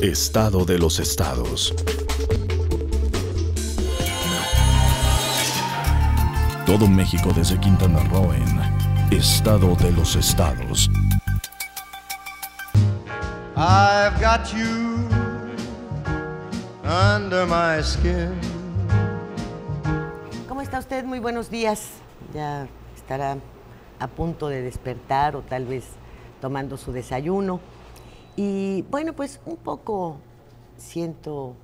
Estado de los estados. Todo México desde Quintana Roo en Estado de los estados. I've got you under my skin. ¿Cómo está usted? Muy buenos días. Ya estará a punto de despertar o tal vez tomando su desayuno. Y bueno, pues un poco siento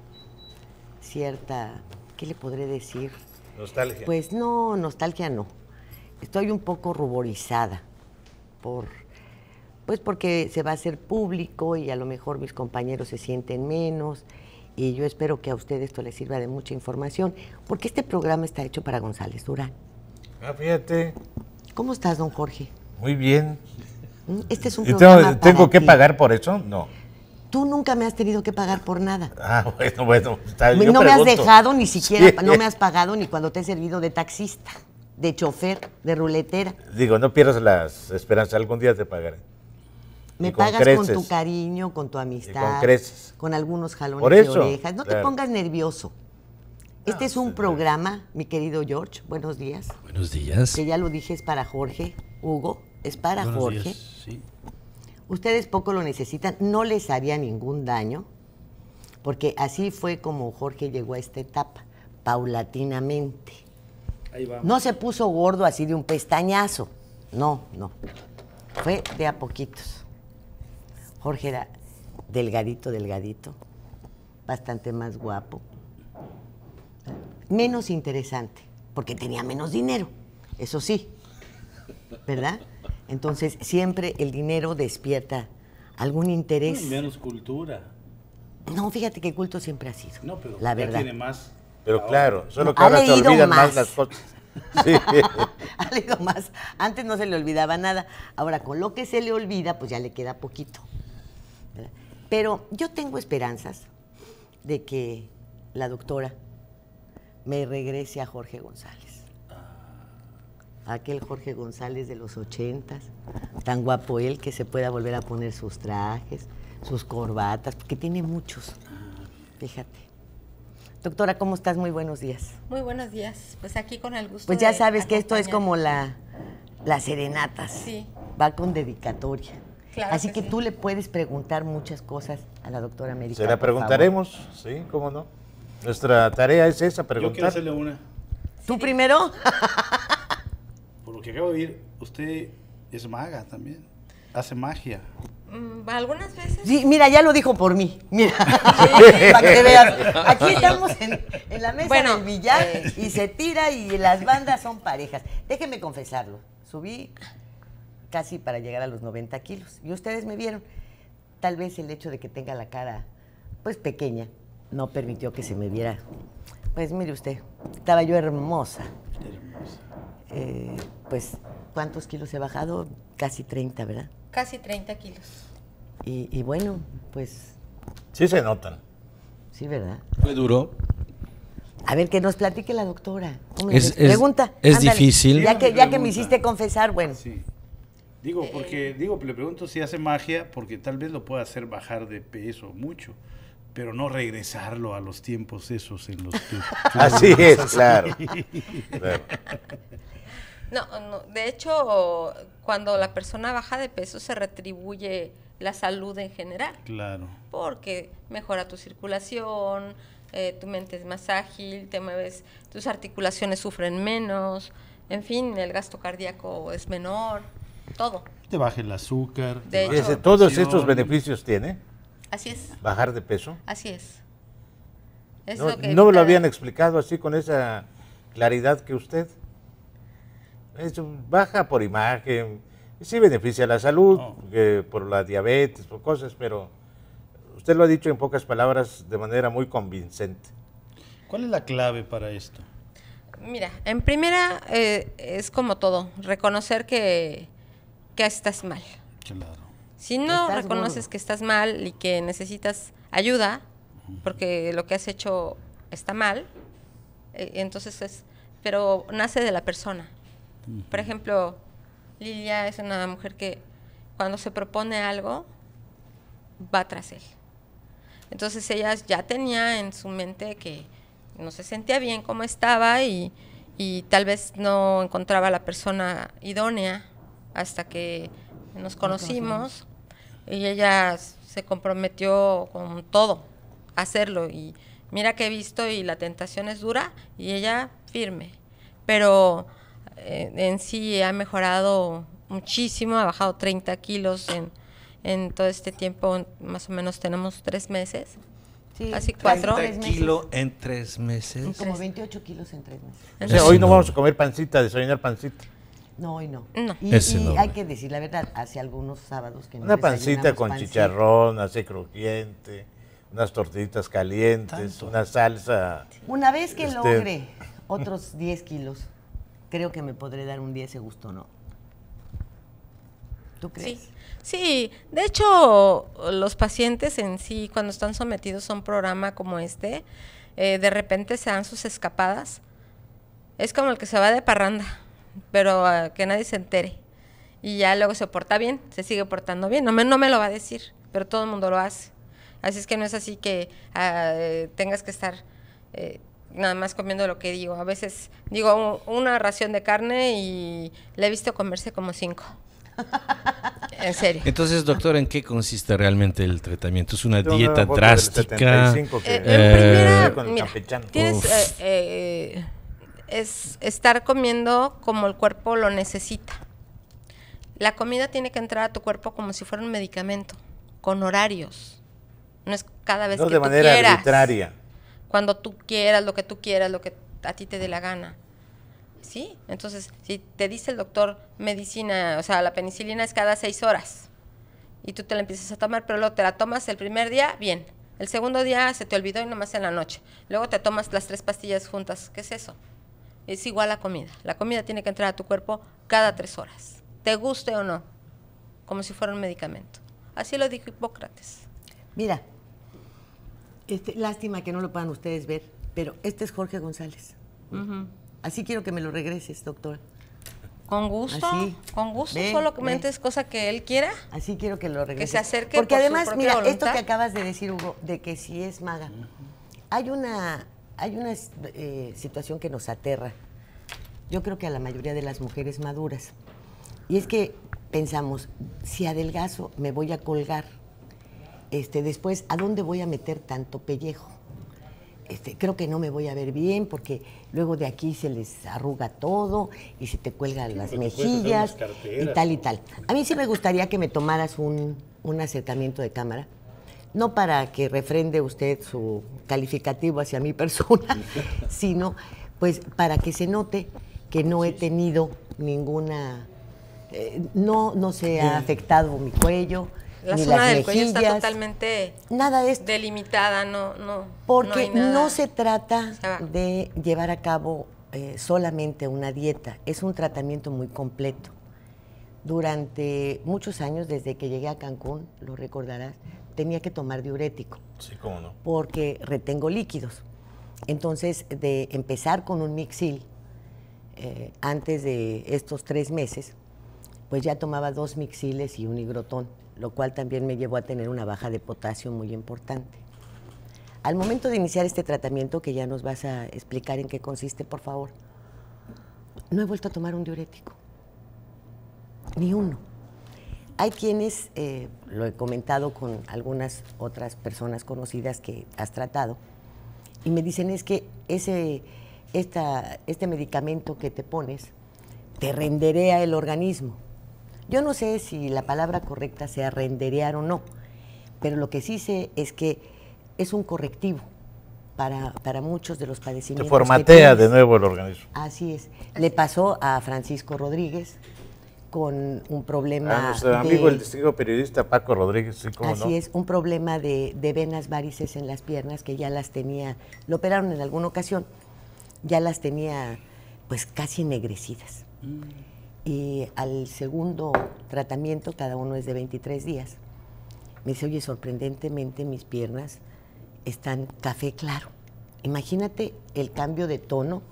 cierta, ¿qué le podré decir? Nostalgia. Pues no, nostalgia no. Estoy un poco ruborizada por pues porque se va a hacer público y a lo mejor mis compañeros se sienten menos y yo espero que a usted esto les sirva de mucha información, porque este programa está hecho para González Durán. Ah, fíjate. ¿Cómo estás, don Jorge? Muy bien. Este es un ¿Y programa tengo, tengo para que ti. pagar por eso? No. Tú nunca me has tenido que pagar por nada. Ah, bueno, bueno. está- no me has dejado ni siquiera, Sí. no me has pagado ni cuando te he servido de taxista, de chofer, de ruletera. Digo, no pierdas las esperanzas. Algún día te pagaré. Me con pagas con tu cariño, con tu amistad, creces. con algunos jalones Por eso, de orejas. No te pongas nervioso. Este es un programa, mi querido George, buenos días, Buenos días. que ya lo dije, es para Jorge, Hugo, es para Buenos Jorge. días, sí. Ustedes poco lo necesitan, no les haría ningún daño, porque así fue como Jorge llegó a esta etapa, paulatinamente. Ahí vamos. No se puso gordo así de un pestañazo, no, no. Fue de a poquitos. Jorge era delgadito, delgadito, bastante más guapo, menos interesante, porque tenía menos dinero, eso sí, ¿verdad? Entonces siempre el dinero despierta algún interés. Menos cultura. No, fíjate que culto siempre ha sido. No, pero la verdad. tiene más. Pero ahora. claro, solo No, que ahora se olvidan más. más. las cosas. Sí. ha leído más. Antes no se le olvidaba nada. Ahora, con lo que se le olvida, pues ya le queda poquito. ¿verdad? Pero yo tengo esperanzas de que la doctora me regrese a Jorge González. Aquel Jorge González de los ochentas, tan guapo él que se pueda volver a poner sus trajes, sus corbatas, porque tiene muchos. Fíjate. Doctora, ¿cómo estás? Muy buenos días. Muy buenos días. Pues aquí con el gusto. Pues ya de sabes que esto es como la, las serenatas. Sí. Va con dedicatoria. Claro Así que que, sí. tú le puedes preguntar muchas cosas a la doctora América. Se la favor. preguntaremos, sí, cómo no. Nuestra tarea es esa, Yo quiero preguntar. hacerle una. ¿Tú primero? Que acabo de oír, usted es maga también. Hace magia. Mm, algunas veces. Sí, mira, ya lo dijo por mí. Mira, para que veas. Aquí estamos en, en la mesa Bueno, del billar eh. y se tira y las bandas son parejas. Déjenme confesarlo. Subí casi para llegar a los 90 kilos. Y ustedes me vieron. Tal vez el hecho de que tenga la cara, pues pequeña, no permitió que se me viera. Pues mire usted, estaba yo hermosa. Eh, pues, ¿cuántos kilos he bajado? Casi 30, ¿verdad? Casi 30 kilos. Y, y bueno, pues Sí se notan. sí, ¿verdad? Fue duro. A ver, que nos platique la doctora. ¿Cómo Es- es- Pregunta. es ándale. difícil. Ya que, ya que me hiciste confesar, bueno. Sí. Digo, porque, digo, le pregunto si hace magia, porque tal vez lo pueda hacer bajar de peso mucho, pero no regresarlo a los tiempos esos en los que. Así es, claro. Claro. No, no, de hecho, cuando la persona baja de peso se retribuye la salud en general, Claro. porque mejora tu circulación, eh, tu mente es más ágil, te mueves, tus articulaciones sufren menos, en fin, el gasto cardíaco es menor, todo. Te baja el azúcar. De hecho- la todos estos beneficios tiene Así es, bajar de peso. así es. Es No, lo que no me lo habían explicado así con esa claridad que usted. Eso baja por imagen, sí beneficia a la salud, No. que por la diabetes, por cosas, pero usted lo ha dicho en pocas palabras de manera muy convincente. ¿Cuál es la clave para esto? Mira, en primera eh, es como todo, reconocer que, que estás mal. Claro. Si no Estás reconoces gordo. que estás mal y que necesitas ayuda, porque lo que has hecho está mal, eh, entonces es, pero nace de la persona. Por ejemplo, Lilia es una mujer que, cuando se propone algo, va tras él. Entonces ella ya tenía en su mente que no se sentía bien como estaba y, y tal vez no encontraba la persona idónea hasta que nos conocimos. y ella se comprometió con todo a hacerlo. Y mira que he visto y la tentación es dura y ella firme. Pero en sí ha mejorado muchísimo ha bajado 30 kilos en, en todo este tiempo más o menos tenemos tres meses Sí, Casi casi cuatro. tres meses. kilo en tres meses. Como 28 kilos en tres meses. O sea, hoy no vamos a comer pancita, desayunar pancita. No, hoy no. No. Y, hay que decir la verdad, hace algunos sábados que no Una pancita con pancita. chicharrón, así crujiente, unas tortillitas calientes, una salsa. Una vez que Este- logre otros 10 kilos, creo que me podré dar un día ese gusto, ¿no? ¿Tú crees? Sí, sí. De hecho, los pacientes en sí, cuando están sometidos a un programa como este, eh, de repente se dan sus escapadas. Es como el que se va de parranda, pero ah, que nadie se entere. Y ya luego se porta bien, se sigue portando bien. No me, no me lo va a decir, pero todo el mundo lo hace. Así es que no es así que ah, eh, tengas que estar eh, nada más comiendo lo que digo. A veces digo un- una ración de carne y le he visto comerse como cinco. En serio. Entonces, doctor, ¿en qué consiste realmente el tratamiento? ¿Es una dieta drástica? 75 que- Eh, en Eh, primera, mira, tienes eh, eh, es estar comiendo como el cuerpo lo necesita. La comida tiene que entrar a tu cuerpo como si fuera un medicamento, con horarios. No es cada vez no que de tú manera quieras. arbitraria. Cuando tú quieras, lo que tú quieras, lo que a ti te dé la gana. ¿Sí? Entonces, si te dice el doctor medicina, o sea, la penicilina es cada seis horas y tú te la empiezas a tomar, pero luego te la tomas el primer día, bien. El segundo día se te olvidó y nomás en la noche. Luego te tomas las tres pastillas juntas. ¿Qué es eso? Es igual a comida. La comida tiene que entrar a tu cuerpo cada tres horas. Te guste o no. Como si fuera un medicamento. Así lo dijo Hipócrates. Mira, este, lástima que no lo puedan ustedes ver, pero este es Jorge González. Así quiero que me lo regreses, doctor. Con gusto. Así. Con gusto. Ve, solamente ve. es cosa que él quiera. Así quiero que lo regreses. se acerque Porque por además, mira, esto que acabas de decir, Hugo, de que si es maga, hay una, hay una eh, situación que nos aterra. Yo creo que a la mayoría de las mujeres maduras. Y es que pensamos, si adelgazo, me voy a colgar. Este, después, ¿a dónde voy a meter tanto pellejo? Este, creo que no me voy a ver bien porque luego de aquí se les arruga todo y se te cuelgan las mejillas y tal y tal. A mí sí me gustaría que me tomaras un, un acercamiento de cámara, no para que refrende usted su calificativo hacia mi persona, sino pues para que se note que no he tenido ninguna, eh, no, no se ha afectado mi cuello, La ni zona las del cuello está totalmente nada de esto. delimitada, no, no. no Porque hay nada. no, se trata Se de llevar a cabo eh, solamente una dieta, es un tratamiento muy completo. Durante muchos años, desde que llegué a Cancún, lo recordarás, tenía que tomar diurético Sí, cómo no. porque retengo líquidos. Entonces, de empezar con un Mixil eh, antes de estos tres meses, pues ya tomaba dos Mixiles y un Higrotón, lo cual también me llevó a tener una baja de potasio muy importante. Al momento de iniciar este tratamiento, que ya nos vas a explicar en qué consiste, por favor, no he vuelto a tomar un diurético. Ni uno. Hay quienes, eh, lo he comentado con algunas otras personas conocidas que has tratado, y me dicen es que ese, esta, este medicamento que te pones te renderea el organismo. Yo no sé si la palabra correcta sea renderear o no, pero lo que sí sé es que es un correctivo para, para muchos de los Se padecimientos. que formatea de nuevo el organismo. Así es. Le pasó a Francisco Rodríguez con un problema. A nuestro de- amigo el distinguido periodista Paco Rodríguez, sí, cómo Así no. es, un problema de, de venas varices en las piernas que ya las tenía, lo operaron en alguna ocasión, ya las tenía pues casi ennegrecidas. Y al segundo tratamiento, cada uno es de 23 días, me dice, oye, sorprendentemente mis piernas están café claro. Imagínate el cambio de tono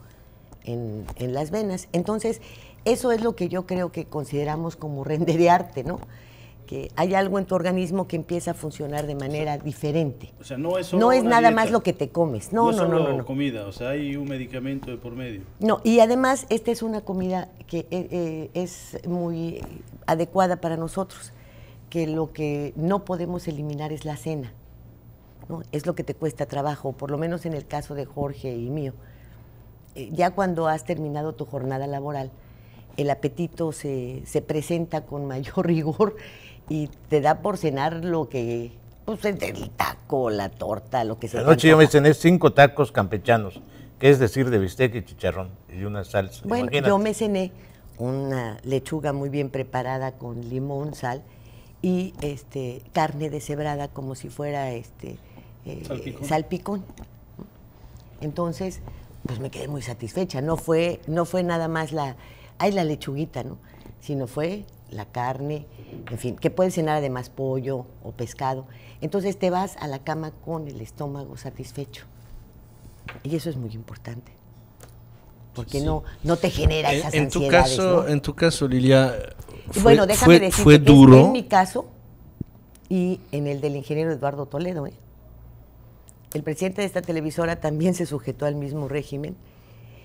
en, en las venas. Entonces, eso es lo que yo creo que consideramos como renderearte, ¿no? Que hay algo en tu organismo que empieza a funcionar de manera diferente. O sea, no es solo No es nada dieta. más lo que te comes. No, es no, no, solo no, no. comida, o sea, hay un medicamento de por medio. No, y además esta es una comida que eh, eh, es muy adecuada para nosotros, que lo que no podemos eliminar es la cena. ¿no? Es lo que te cuesta trabajo, por lo menos en el caso de Jorge y mío. Eh, ya cuando has terminado tu jornada laboral, el apetito se, se presenta con mayor rigor y te da por cenar lo que, pues el el taco, la torta, lo que sea. Anoche yo me cené cinco tacos campechanos, que es decir, de bistec y chicharrón, y una salsa. Bueno, Imagínate. yo me cené una lechuga muy bien preparada con limón, sal y este carne deshebrada como si fuera este eh, Salpicón. salpicón. Entonces, pues me quedé muy satisfecha. No fue, no fue nada más la, ay, la lechuguita, ¿no? Sino fue la carne, en fin, que puedes cenar además pollo o pescado. Entonces te vas a la cama con el estómago satisfecho. Y eso es muy importante. Porque no, no te genera En, esas en tu ansiedades, caso, ¿no? en tu caso, Lilia, Y fue, bueno, déjame fue, decirte fue que duro. en mi caso y en el del ingeniero Eduardo Toledo. ¿eh? El presidente de esta televisora también se sujetó al mismo régimen.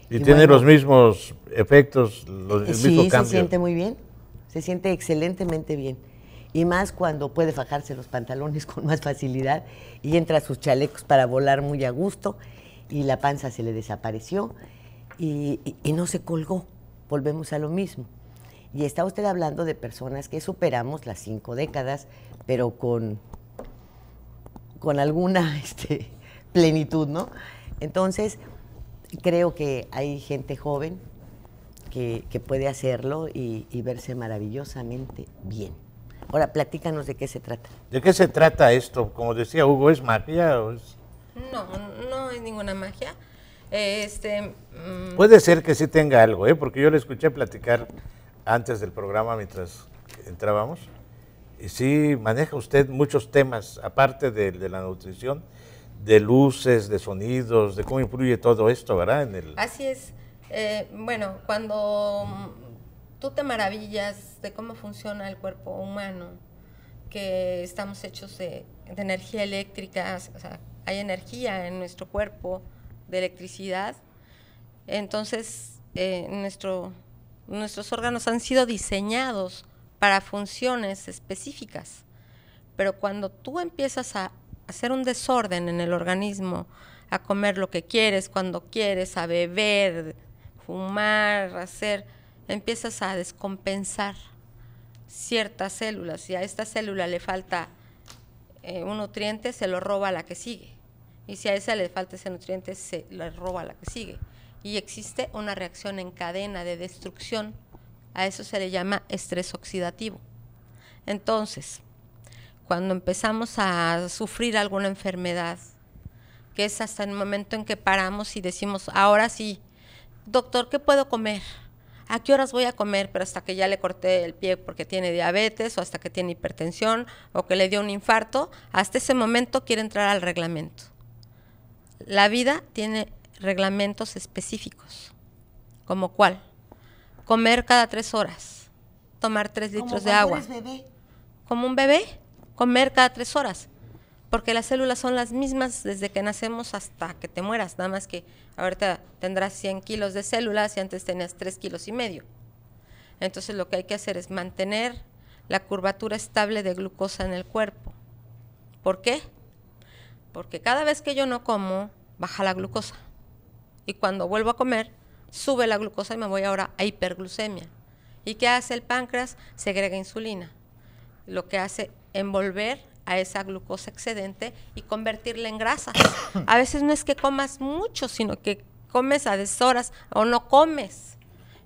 Y, y tiene bueno, los mismos efectos, los, el Sí, mismo se cambio. siente muy bien, se siente excelentemente bien. Y más cuando puede fajarse los pantalones con más facilidad y entra a sus chalecos para volar muy a gusto y la panza se le desapareció y, no se colgó. Volvemos a lo mismo. Y está usted hablando de personas que superamos las cinco décadas, pero con, con alguna este, plenitud, ¿no? Entonces, creo que hay gente joven que, que puede hacerlo y, y verse maravillosamente bien. Ahora, platícanos de qué se trata. ¿De qué se trata esto? Como decía Hugo, ¿es magia? o es- No, no es ninguna magia. Este, mm, Puede ser que sí tenga algo, ¿eh? porque yo le escuché platicar antes del programa mientras entrábamos. Y sí, maneja usted muchos temas, aparte de, de la nutrición, de luces, de sonidos, de cómo influye todo esto, ¿verdad? En el, Así es. Eh, bueno, cuando mm, tú te maravillas de cómo funciona el cuerpo humano, que estamos hechos de, energía eléctrica, o sea, hay energía en nuestro cuerpo de electricidad, entonces eh, nuestro, nuestros órganos han sido diseñados para funciones específicas. Pero cuando tú empiezas a hacer un desorden en el organismo, a comer lo que quieres, cuando quieres, a beber, fumar, hacer, empiezas a descompensar ciertas células y a esta célula le falta eh, un nutriente, se lo roba a la que sigue. Y si a esa le falta ese nutriente, se le roba a la que sigue. Y existe una reacción en cadena de destrucción. A eso se le llama estrés oxidativo. Entonces, cuando empezamos a sufrir alguna enfermedad, que es hasta el momento en que paramos y decimos, ahora sí, doctor, ¿qué puedo comer? ¿A qué horas voy a comer? Pero hasta que ya le corté el pie porque tiene diabetes o hasta que tiene hipertensión o que le dio un infarto, hasta ese momento quiere entrar al reglamento. La vida tiene reglamentos específicos, como cuál? Comer cada tres horas, tomar tres litros de agua como un bebé, comer cada tres horas, porque las células son las mismas desde que nacemos hasta que te mueras, nada más que ahorita tendrás 100 kilos de células y antes tenías 3 kilos y medio. Entonces lo que hay que hacer es mantener la curvatura estable de glucosa en el cuerpo. ¿Por qué? Porque cada vez que yo no como, baja la glucosa. Y cuando vuelvo a comer, sube la glucosa y me voy ahora a hiperglucemia. ¿Y qué hace el páncreas? Segrega insulina lo que hace envolver a esa glucosa excedente y convertirla en grasa. A veces no es que comas mucho, sino que comes a deshoras o no comes.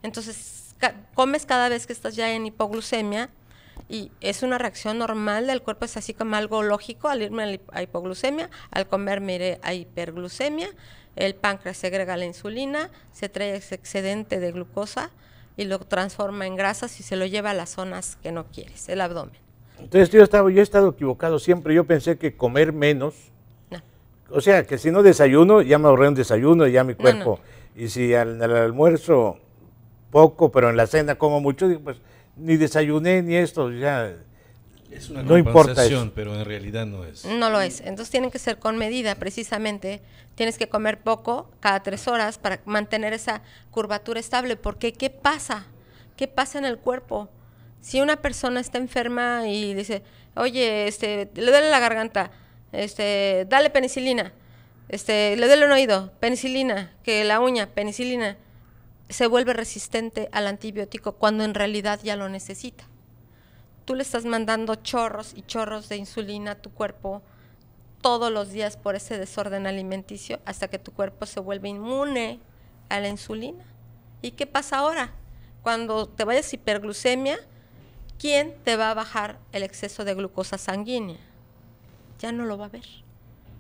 Entonces, comes cada vez que estás ya en hipoglucemia y es una reacción normal del cuerpo, es así como algo lógico al irme a hipoglucemia, al comer me iré a hiperglucemia, el páncreas segrega la insulina, se trae ese excedente de glucosa y lo transforma en grasas y se lo lleva a las zonas que no quieres, el abdomen. Entonces yo, estaba, yo he estado equivocado siempre, yo pensé que comer menos, No. o sea, que si no desayuno, ya me ahorré un desayuno y ya mi No, cuerpo, y si al, al almuerzo poco, pero en la cena como mucho, digo, pues ni desayuné ni esto, ya Es una No importa eso. pero en realidad no es. No lo es. Entonces tienen que ser con medida, precisamente. Tienes que comer poco cada tres horas para mantener esa curvatura estable. Porque ¿qué pasa? ¿Qué pasa en el cuerpo? Si una persona está enferma y dice, oye, este, le duele la garganta, este, dale penicilina, este, le duele un oído, penicilina, que la uña, penicilina, se vuelve resistente al antibiótico cuando en realidad ya lo necesita tú le estás mandando chorros y chorros de insulina a tu cuerpo todos los días por ese desorden alimenticio hasta que tu cuerpo se vuelve inmune a la insulina. ¿Y qué pasa ahora? Cuando te vayas hiperglucemia, ¿quién te va a bajar el exceso de glucosa sanguínea? Ya no lo va a ver.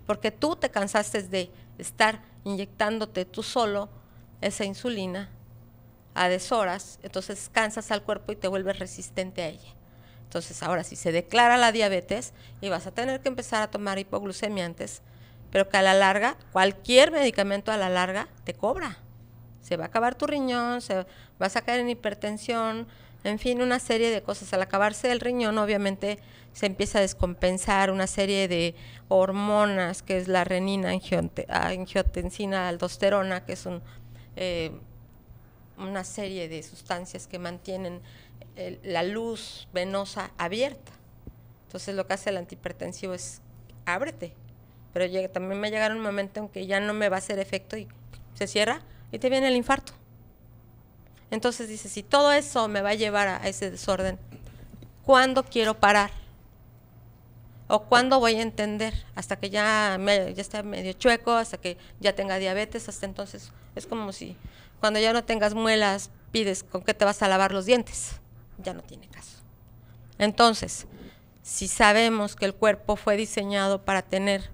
Porque tú te cansaste de estar inyectándote tú solo esa insulina a deshoras, entonces cansas al cuerpo y te vuelves resistente a ella. Entonces, ahora si se declara la diabetes y vas a tener que empezar a tomar hipoglucemiantes, pero que a la larga, cualquier medicamento a la larga te cobra. Se va a acabar tu riñón, se vas a caer en hipertensión, en fin, una serie de cosas. Al acabarse el riñón, obviamente, se empieza a descompensar una serie de hormonas, que es la renina, angiote- angiotensina, aldosterona, que es un, eh, una serie de sustancias que mantienen el- la luz venosa abierta. Entonces lo que hace el antihipertensivo es ábrete. Pero llega, también me llegará un momento en que ya no me va a hacer efecto y se cierra y te viene el infarto. Entonces dice, si todo eso me va a llevar a ese desorden, ¿cuándo quiero parar? ¿O cuándo voy a entender? Hasta que ya, me, ya esté medio chueco, hasta que ya tenga diabetes, hasta entonces es como si cuando ya no tengas muelas pides con qué te vas a lavar los dientes. Ya no tiene caso. Entonces, si sabemos que el cuerpo fue diseñado para tener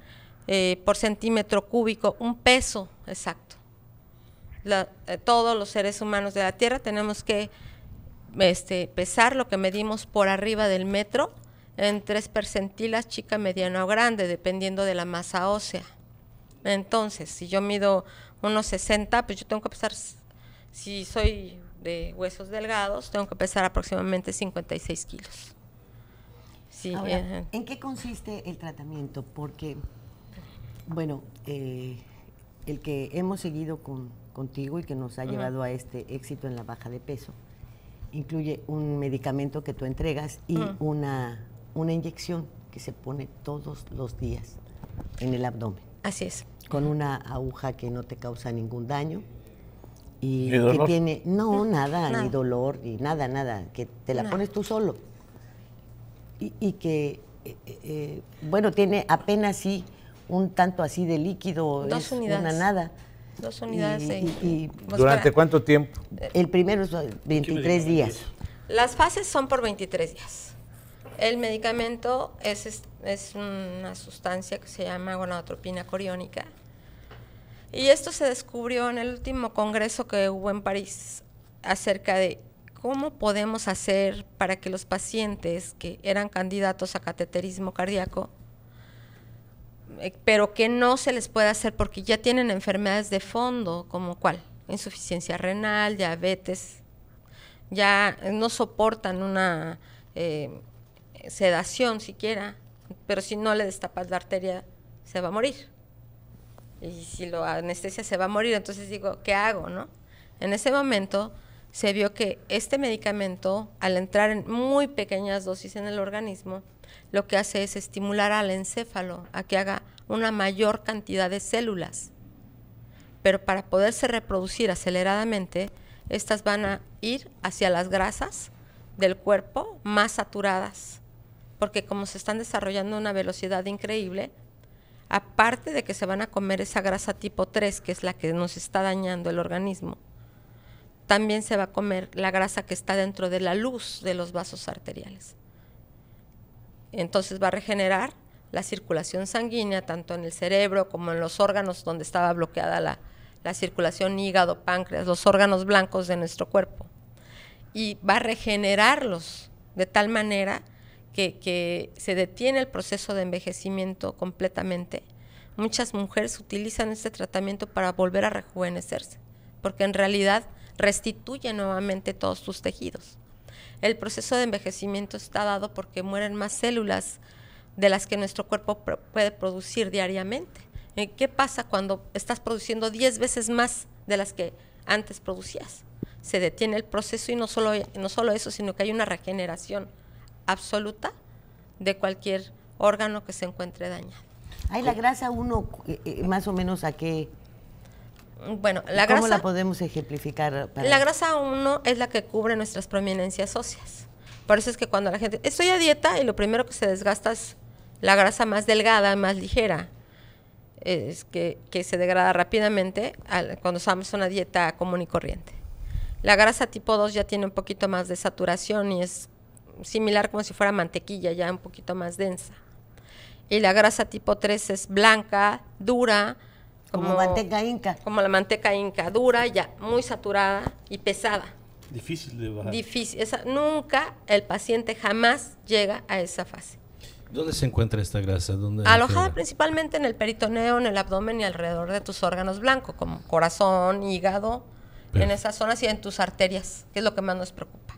eh, por centímetro cúbico un peso exacto, la- eh, todos los seres humanos de la Tierra tenemos que este, pesar lo que medimos por arriba del metro en tres percentilas, chica, mediana o grande, dependiendo de la masa ósea. Entonces, si yo mido unos 60, pues yo tengo que pesar, si soy de huesos delgados, tengo que pesar aproximadamente 56 kilos. Sí, Ahora, eh, ¿en qué consiste el tratamiento? Porque, bueno, eh, el que hemos seguido con- contigo y que nos ha llevado a este éxito en la baja de peso, incluye un medicamento que tú entregas y una, una inyección que se pone todos los días en el abdomen, así es. con una aguja que no te causa ningún daño. Y ¿Ni que tiene, no, nada, Nada. ni dolor, ni nada, nada, que te la Nada. pones tú solo y, y que, eh, eh, bueno, tiene apenas sí un tanto así de líquido, Dos es unidades. una nada. Dos unidades Y- de- y- y Pues ¿Durante para- cuánto tiempo? el primero es 23 días. Las fases son por 23 días. El medicamento es, es, es una sustancia que se llama gonadotropina coriónica. Y esto se descubrió en el último congreso que hubo en París acerca de cómo podemos hacer para que los pacientes que eran candidatos a cateterismo cardíaco, pero que no se les puede hacer porque ya tienen enfermedades de fondo, como cuál, insuficiencia renal, diabetes, ya no soportan una eh, sedación siquiera, pero si no le destapas la arteria, se va a morir. Y si lo anestesia, se va a morir. Entonces digo, ¿qué hago? no? En ese momento se vio que este medicamento, al entrar en muy pequeñas dosis en el organismo, lo que hace es estimular al encéfalo a que haga una mayor cantidad de células pero para poderse reproducir aceleradamente, estas van a ir hacia las grasas del cuerpo más saturadas, porque como se están desarrollando a una velocidad increíble, aparte de que se van a comer esa grasa tipo 3, que es la que nos está dañando el organismo, también se va a comer la grasa que está dentro de la luz de los vasos arteriales. Entonces va a regenerar la circulación sanguínea, tanto en el cerebro como en los órganos donde estaba bloqueada la, la circulación hígado, páncreas, los órganos blancos de nuestro cuerpo. Y va a regenerarlos de tal manera que, que se detiene el proceso de envejecimiento completamente. Muchas mujeres utilizan este tratamiento para volver a rejuvenecerse, porque en realidad restituye nuevamente todos tus tejidos. El proceso de envejecimiento está dado porque mueren más células de las que nuestro cuerpo puede producir diariamente. Eh, ¿Qué pasa cuando estás produciendo 10 veces más de las que antes producías? Se detiene el proceso y no solo, no solo eso, sino que hay una regeneración absoluta de cualquier órgano que se encuentre dañado. Hay la grasa uno, eh, eh, más o menos a qué. Bueno, la ¿Cómo grasa, la podemos ejemplificar? para- la grasa 1 es la que cubre nuestras prominencias óseas. Por eso es que cuando la gente, estoy a dieta y lo primero que se desgasta es la grasa más delgada, más ligera, es que, que se degrada rápidamente al- cuando usamos una dieta común y corriente. La grasa tipo 2 ya tiene un poquito más de saturación y es similar como si fuera mantequilla, ya un poquito más densa. Y la grasa tipo 3 es blanca, dura, Como manteca inca. como la manteca inca, dura, ya muy saturada y pesada. Difícil de bajar. Difícil. Esa, nunca el paciente jamás llega a esa fase. ¿Dónde se encuentra esta grasa? ¿Dónde Alojada queda? principalmente en el peritoneo, en el abdomen y alrededor de tus órganos blancos, como corazón, hígado, en esas zonas y en tus arterias, que es lo que más nos preocupa.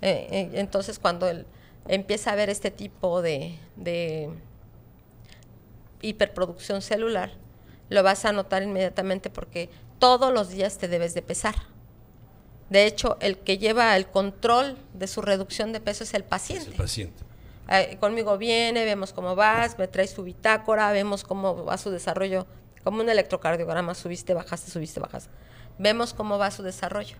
Eh, eh, entonces, cuando él empieza a haber este tipo de, de hiperproducción celular, lo vas a notar inmediatamente porque todos los días te debes de pesar. De hecho, el que lleva el control de su reducción de peso es el Es paciente. el paciente. Eh, conmigo viene, vemos cómo vas, me traes tu bitácora, vemos cómo va su desarrollo, como un electrocardiograma, subiste, bajaste, subiste, bajaste. Vemos cómo va su desarrollo.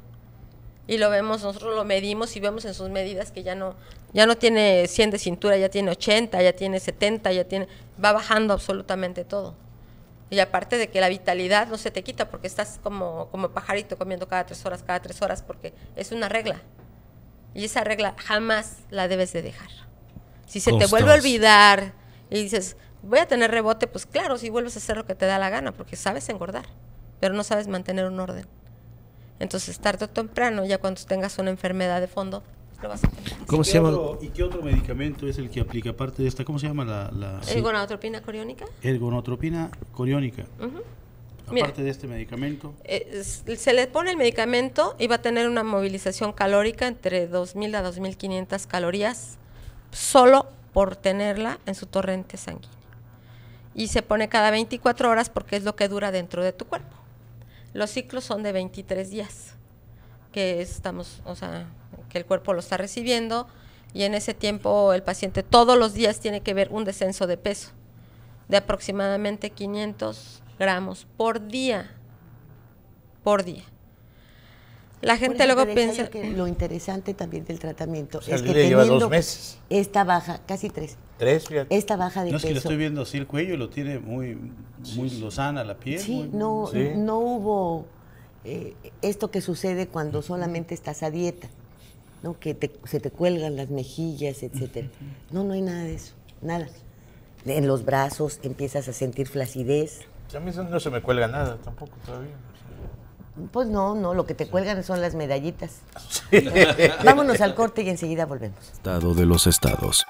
Y lo vemos, nosotros lo medimos y vemos en sus medidas que ya no, ya no tiene 100 de cintura, ya tiene 80, ya tiene 70, ya tiene, va bajando absolutamente todo. Y aparte de que la vitalidad no se te quita porque estás como, como pajarito comiendo cada tres horas, cada tres horas, porque es una regla. Y esa regla jamás la debes de dejar. Si se te vuelve a olvidar y dices, voy a tener rebote, pues claro, si vuelves a hacer lo que te da la gana, porque sabes engordar, pero no sabes mantener un orden. Entonces, tarde o temprano, ya cuando tengas una enfermedad de fondo, ¿Cómo ¿Y se qué llama? otro- ¿Y qué otro medicamento es el que aplica aparte de esta? ¿Cómo se llama la, la ¿El gonadotropina coriónica? ergonotropina coriónica? Aparte de este medicamento, Eh, es- se le pone el medicamento y va a tener una movilización calórica entre 2.000 a 2.500 calorías solo por tenerla en su torrente sanguíneo. Y se pone cada 24 horas porque es lo que dura dentro de tu cuerpo. Los ciclos son de 23 días, que estamos, o sea, que el cuerpo lo está recibiendo y en ese tiempo el paciente todos los días tiene que ver un descenso de peso de aproximadamente 500 gramos por día. Por día. La gente luego piensa... que lo interesante también del tratamiento O sea, es que Lidia lleva dos teniendo meses. esta baja, casi tres, Tres, fíjate. esta baja de no es que le peso. estoy viendo así el cuello, lo tiene muy, muy lozana la piel. Sí, muy- no, Sí. no hubo eh, esto que sucede cuando solamente estás a dieta, ¿no? que te- se te cuelgan las mejillas, etcétera. No, no hay nada de eso, nada. En los brazos empiezas a sentir flacidez. A mí eso no se me cuelga nada tampoco todavía. Pues no, no, lo que te cuelgan son las medallitas. Vámonos al corte y enseguida volvemos. Estado de los estados.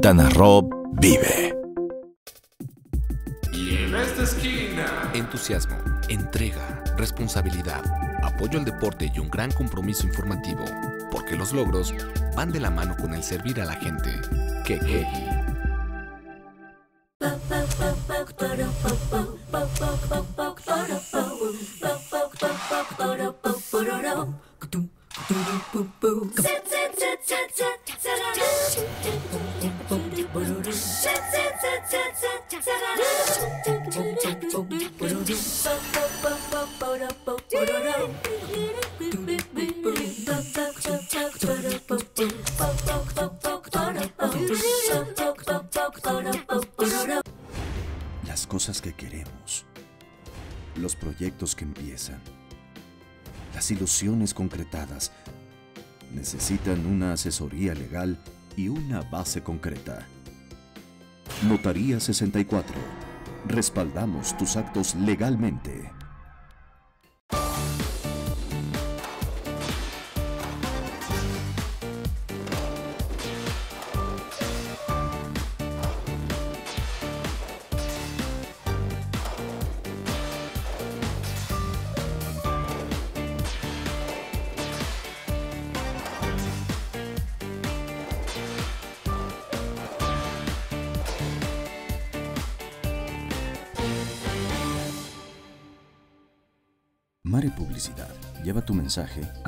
Quintana Roo vive. Entusiasmo, entrega, responsabilidad, apoyo al deporte y un gran compromiso informativo, porque los logros van de la mano con el servir a la gente. Que concretadas, necesitan una asesoría legal y una base concreta. Notaría 64. Respaldamos tus actos legalmente.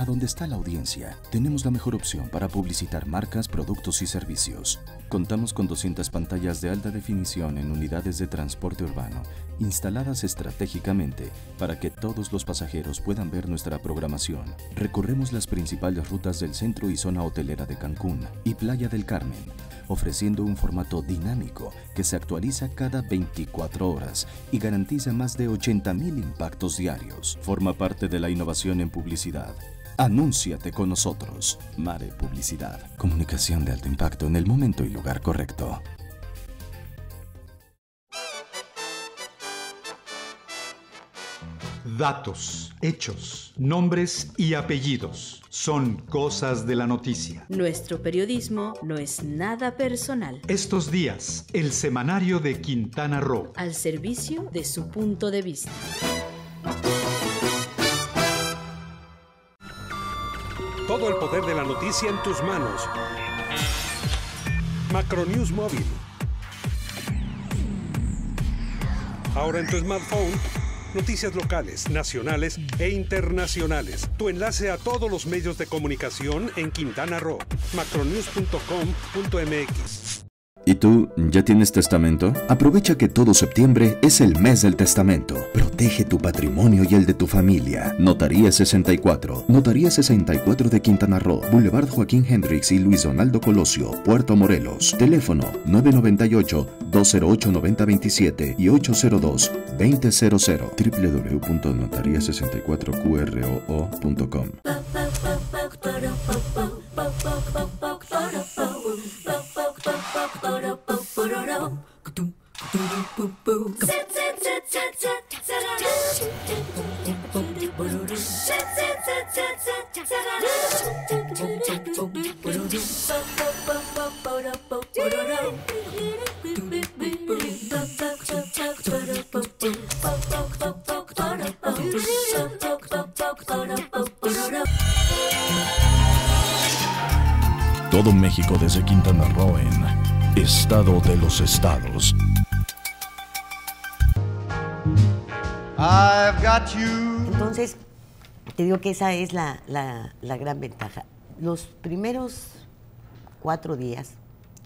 A donde está la audiencia. Tenemos la mejor opción para publicitar marcas, productos y servicios. Contamos con 200 pantallas de alta definición en unidades de transporte urbano, instaladas estratégicamente para que todos los pasajeros puedan ver nuestra programación. Recorremos las principales rutas del centro y zona hotelera de Cancún y Playa del Carmen ofreciendo un formato dinámico que se actualiza cada 24 horas y garantiza más de 80.000 impactos diarios. Forma parte de la innovación en publicidad. Anúnciate con nosotros. Mare Publicidad. Comunicación de alto impacto en el momento y lugar correcto. Datos, hechos, nombres y apellidos son cosas de la noticia. Nuestro periodismo no es nada personal. Estos días, el semanario de Quintana Roo. Al servicio de su punto de vista. El poder de la noticia en tus manos. Macronews Móvil. Ahora en tu smartphone noticias locales, nacionales e internacionales. Tu enlace a todos los medios de comunicación en Quintana Roo. macronews.com.mx. ¿Y tú ya tienes testamento? Aprovecha que todo septiembre es el mes del testamento. Protege tu patrimonio y el de tu familia. Notaría 64. Notaría 64 de Quintana Roo. Boulevard Joaquín Hendrix y Luis Donaldo Colosio, Puerto Morelos. Teléfono 998-208-9027 y 802-2000 www.notaria64qroo.com Todo México desde Quintana Roo en Estado de los Estados. I've got you. Entonces, te digo que esa es la, la- la gran ventaja. Los primeros cuatro días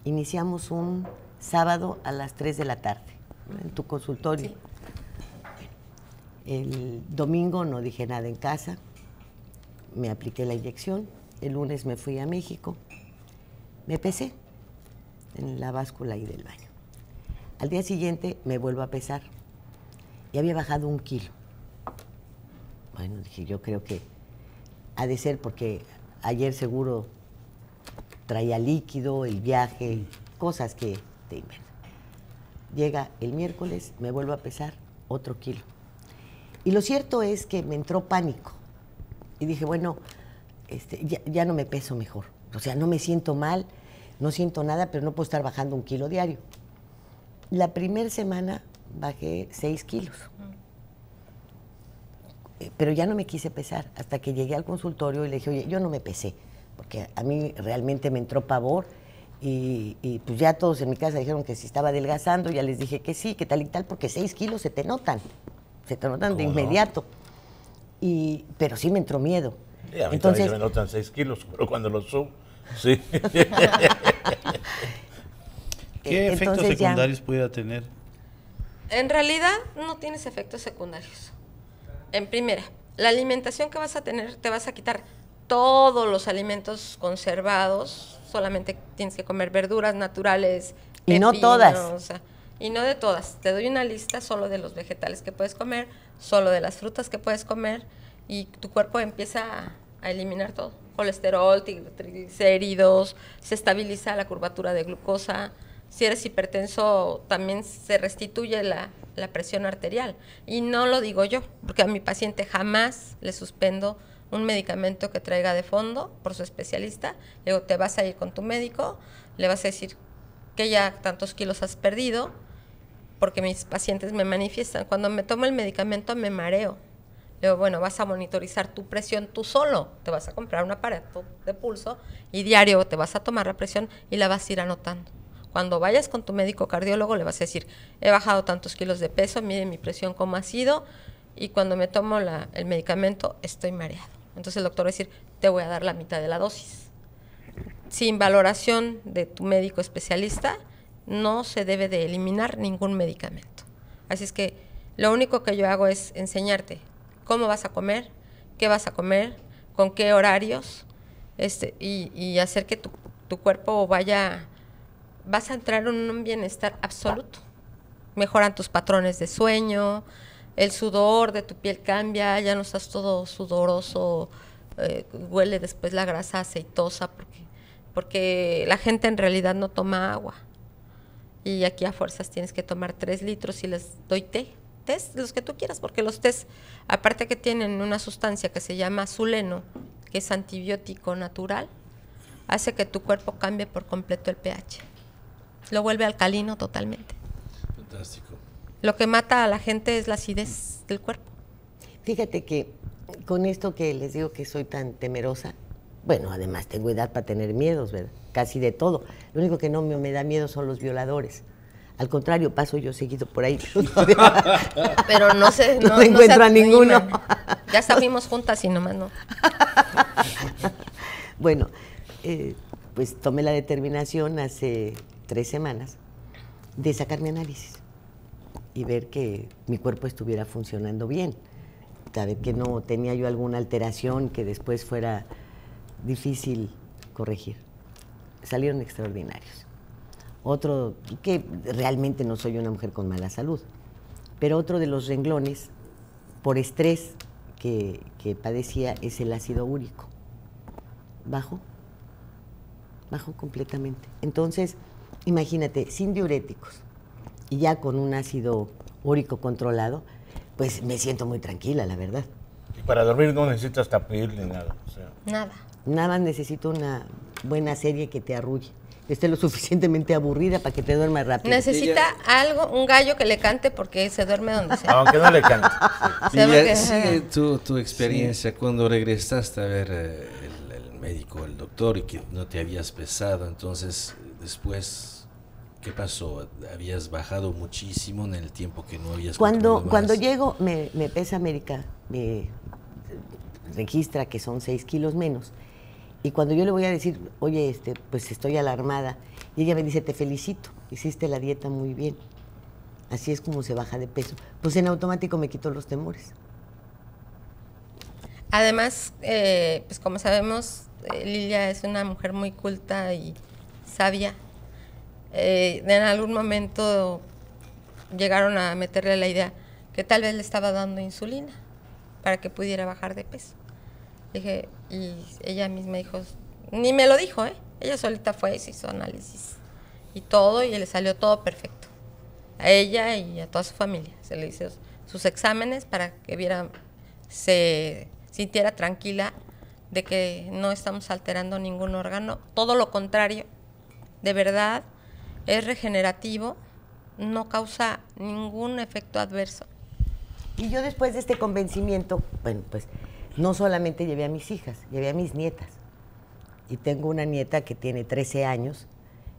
iniciamos un sábado a las 3 de la tarde en tu consultorio. El domingo no dije nada en casa, me apliqué la inyección, el lunes me fui a México, me pesé en la báscula y del baño. Al día siguiente me vuelvo a pesar y había bajado un kilo. Bueno, dije, yo creo que ha de ser porque ayer seguro traía líquido, el viaje, cosas que te inventan. Llega el miércoles, me vuelvo a pesar otro kilo. Y lo cierto es que me entró pánico. Y dije, bueno, este, ya, ya no me peso mejor. O sea, no me siento mal, no siento nada, pero no puedo estar bajando un kilo diario. La primera semana bajé 6 kilos. Eh, Pero ya no me quise pesar hasta que llegué al consultorio y le dije, oye, yo no me pesé, porque a mí realmente me entró pavor y, y, pues ya todos en mi casa dijeron que si estaba adelgazando, ya les dije que sí, que tal y tal, porque 6 kilos se te notan, se te notan de inmediato. Y, pero sí me entró miedo. Sí, a mí Entonces, me notan 6 kilos, pero cuando los subo, sí. ¿Qué efectos entonces ya- secundarios pudiera tener? En realidad no tienes efectos secundarios. En primera, la alimentación que vas a tener, te vas a quitar todos los alimentos conservados, solamente tienes que comer verduras naturales. Y no todas. o sea, Y no de todas. Te doy una lista solo de los vegetales que puedes comer, solo de las frutas que puedes comer y tu cuerpo empieza a, a eliminar todo. Colesterol, tri- triglicéridos, se estabiliza la curvatura de glucosa. Si eres hipertenso, también se restituye la, la presión arterial. Y no lo digo yo, porque a mi paciente jamás le suspendo un medicamento que traiga de fondo por su especialista. Le digo, te vas a ir con tu médico, le vas a decir que ya tantos kilos has perdido, porque mis pacientes me manifiestan. Cuando me tomo el medicamento me mareo. Le digo, bueno, vas a monitorizar tu presión tú solo. Te vas a comprar un aparato de pulso y diario te vas a tomar la presión y la vas a ir anotando. Cuando vayas con tu médico cardiólogo le vas a decir, he bajado tantos kilos de peso, mire mi presión cómo ha sido y cuando me tomo el medicamento estoy mareado. Entonces el doctor va a decir, te voy a dar la mitad de la dosis. Sin valoración de tu médico especialista, no se debe de eliminar ningún medicamento. Así es que lo único que yo hago es enseñarte cómo vas a comer, qué vas a comer, con qué horarios, este, y, y hacer que tu, cuerpo vaya, vas a entrar en un bienestar absoluto. Mejoran tus patrones de sueño, el sudor de tu piel cambia, ya no estás todo sudoroso, eh, huele después la grasa aceitosa, porque, porque la gente en realidad no toma agua. Y aquí a fuerzas tienes que tomar tres litros y les doy té, tés, los que tú quieras, porque los tés, aparte que tienen una sustancia que se llama azuleno, que es antibiótico natural, hace que tu cuerpo cambie por completo el pH. Lo vuelve alcalino totalmente. Fantástico. Lo que mata a la gente es la acidez del cuerpo. Fíjate que con esto que les digo que soy tan temerosa, bueno, además tengo edad para tener miedos, ¿verdad? Casi de todo. Lo único que no me, me da miedo son los violadores. Al contrario, paso yo seguido por ahí. Pero no sé, No encuentro a ninguno. Ya salimos juntas y nomás no. Bueno, eh, pues tomé la determinación hace tres semanas de sacar mi análisis y ver que mi cuerpo estuviera funcionando bien. Saber que no tenía yo alguna alteración que después fuera difícil corregir. Salieron extraordinarios. Otro, que realmente no soy una mujer con mala salud, pero otro de los renglones, por estrés que, que padecía, es el ácido úrico bajo, bajo completamente. Entonces, imagínate, sin diuréticos y ya con un ácido úrico controlado, pues me siento muy tranquila, la verdad. Y para dormir no necesitas tapir ni nada. o sea. Nada. Nada necesito una buena serie que te arrulle, esté lo suficientemente aburrida para que te duermas rápido. Necesita algo, un gallo que le cante porque se duerme donde sea. Aunque no le cante. Sí, porque- sigue tu, tu experiencia cuando regresaste a ver eh, el, el médico, el doctor, y que no te habías pesado. Entonces, después, ¿qué pasó? ¿Habías bajado muchísimo en el tiempo que no habías Cuando, cuando llego, me, me pesa América, me registra que son 6 kilos menos. Y cuando yo le voy a decir, oye, este, pues estoy alarmada, y ella me dice, te felicito, hiciste la dieta muy bien. Así es como se baja de peso. Pues en automático me quito los temores. Además, eh, pues como sabemos, eh, Lilia es una mujer muy culta y sabia. Eh, en algún momento llegaron a meterle la idea que tal vez le estaba dando insulina para que pudiera bajar de peso. Dije, y ella misma dijo, ni me lo dijo, ¿eh? Ella solita fue y se hizo análisis y todo y le salió todo perfecto. A ella y a toda su familia. Se le hizo sus exámenes para que viera, se sintiera tranquila de que no estamos alterando ningún órgano. Todo lo contrario, de verdad, es regenerativo, no causa ningún efecto adverso. Y yo después de este convencimiento, bueno, pues no solamente llevé a mis hijas, llevé a mis nietas. Y tengo una nieta que tiene 13 años,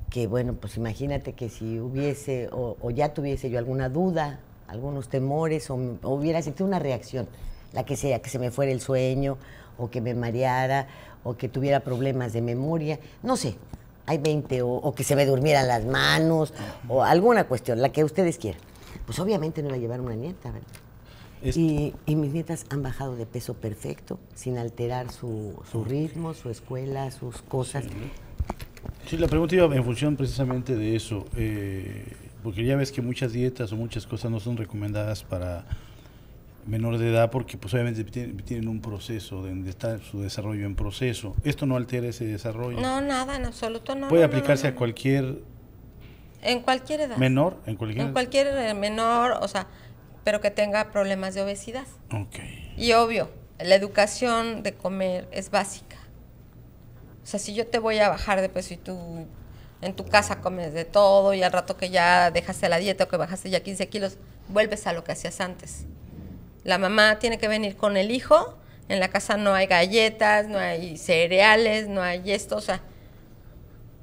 que bueno, pues imagínate que si hubiese o, ya tuviese yo alguna duda, algunos temores, o, hubiera sentido una reacción, la que sea, que se me fuera el sueño, o que me mareara, o que tuviera problemas de memoria, no sé, hay 20, o, o que se me durmieran las manos, o alguna cuestión, la que ustedes quieran. Pues obviamente no iba a llevar una nieta, ¿verdad? Y, y mis nietas han bajado de peso perfecto, sin alterar su, su ritmo, su escuela, sus cosas. Sí, la pregunta iba en función precisamente de eso. Eh, Porque ya ves que muchas dietas o muchas cosas no son recomendadas para menor de edad porque pues obviamente tienen, un proceso donde está su desarrollo en proceso. Esto no altera ese desarrollo. No, nada, en absoluto no. Puede no, no, aplicarse no, a no. cualquier En cualquier edad. menor, en cualquier. En cualquier eh, menor, o sea, pero que tenga problemas de obesidad. Y obvio, la educación de comer es básica. O sea, si yo te voy a bajar de peso y tú en tu casa comes de todo y al rato que ya dejaste la dieta o que bajaste ya 15 kilos, vuelves a lo que hacías antes. La mamá tiene que venir con el hijo, en la casa no hay galletas, no hay cereales, no hay esto, o sea,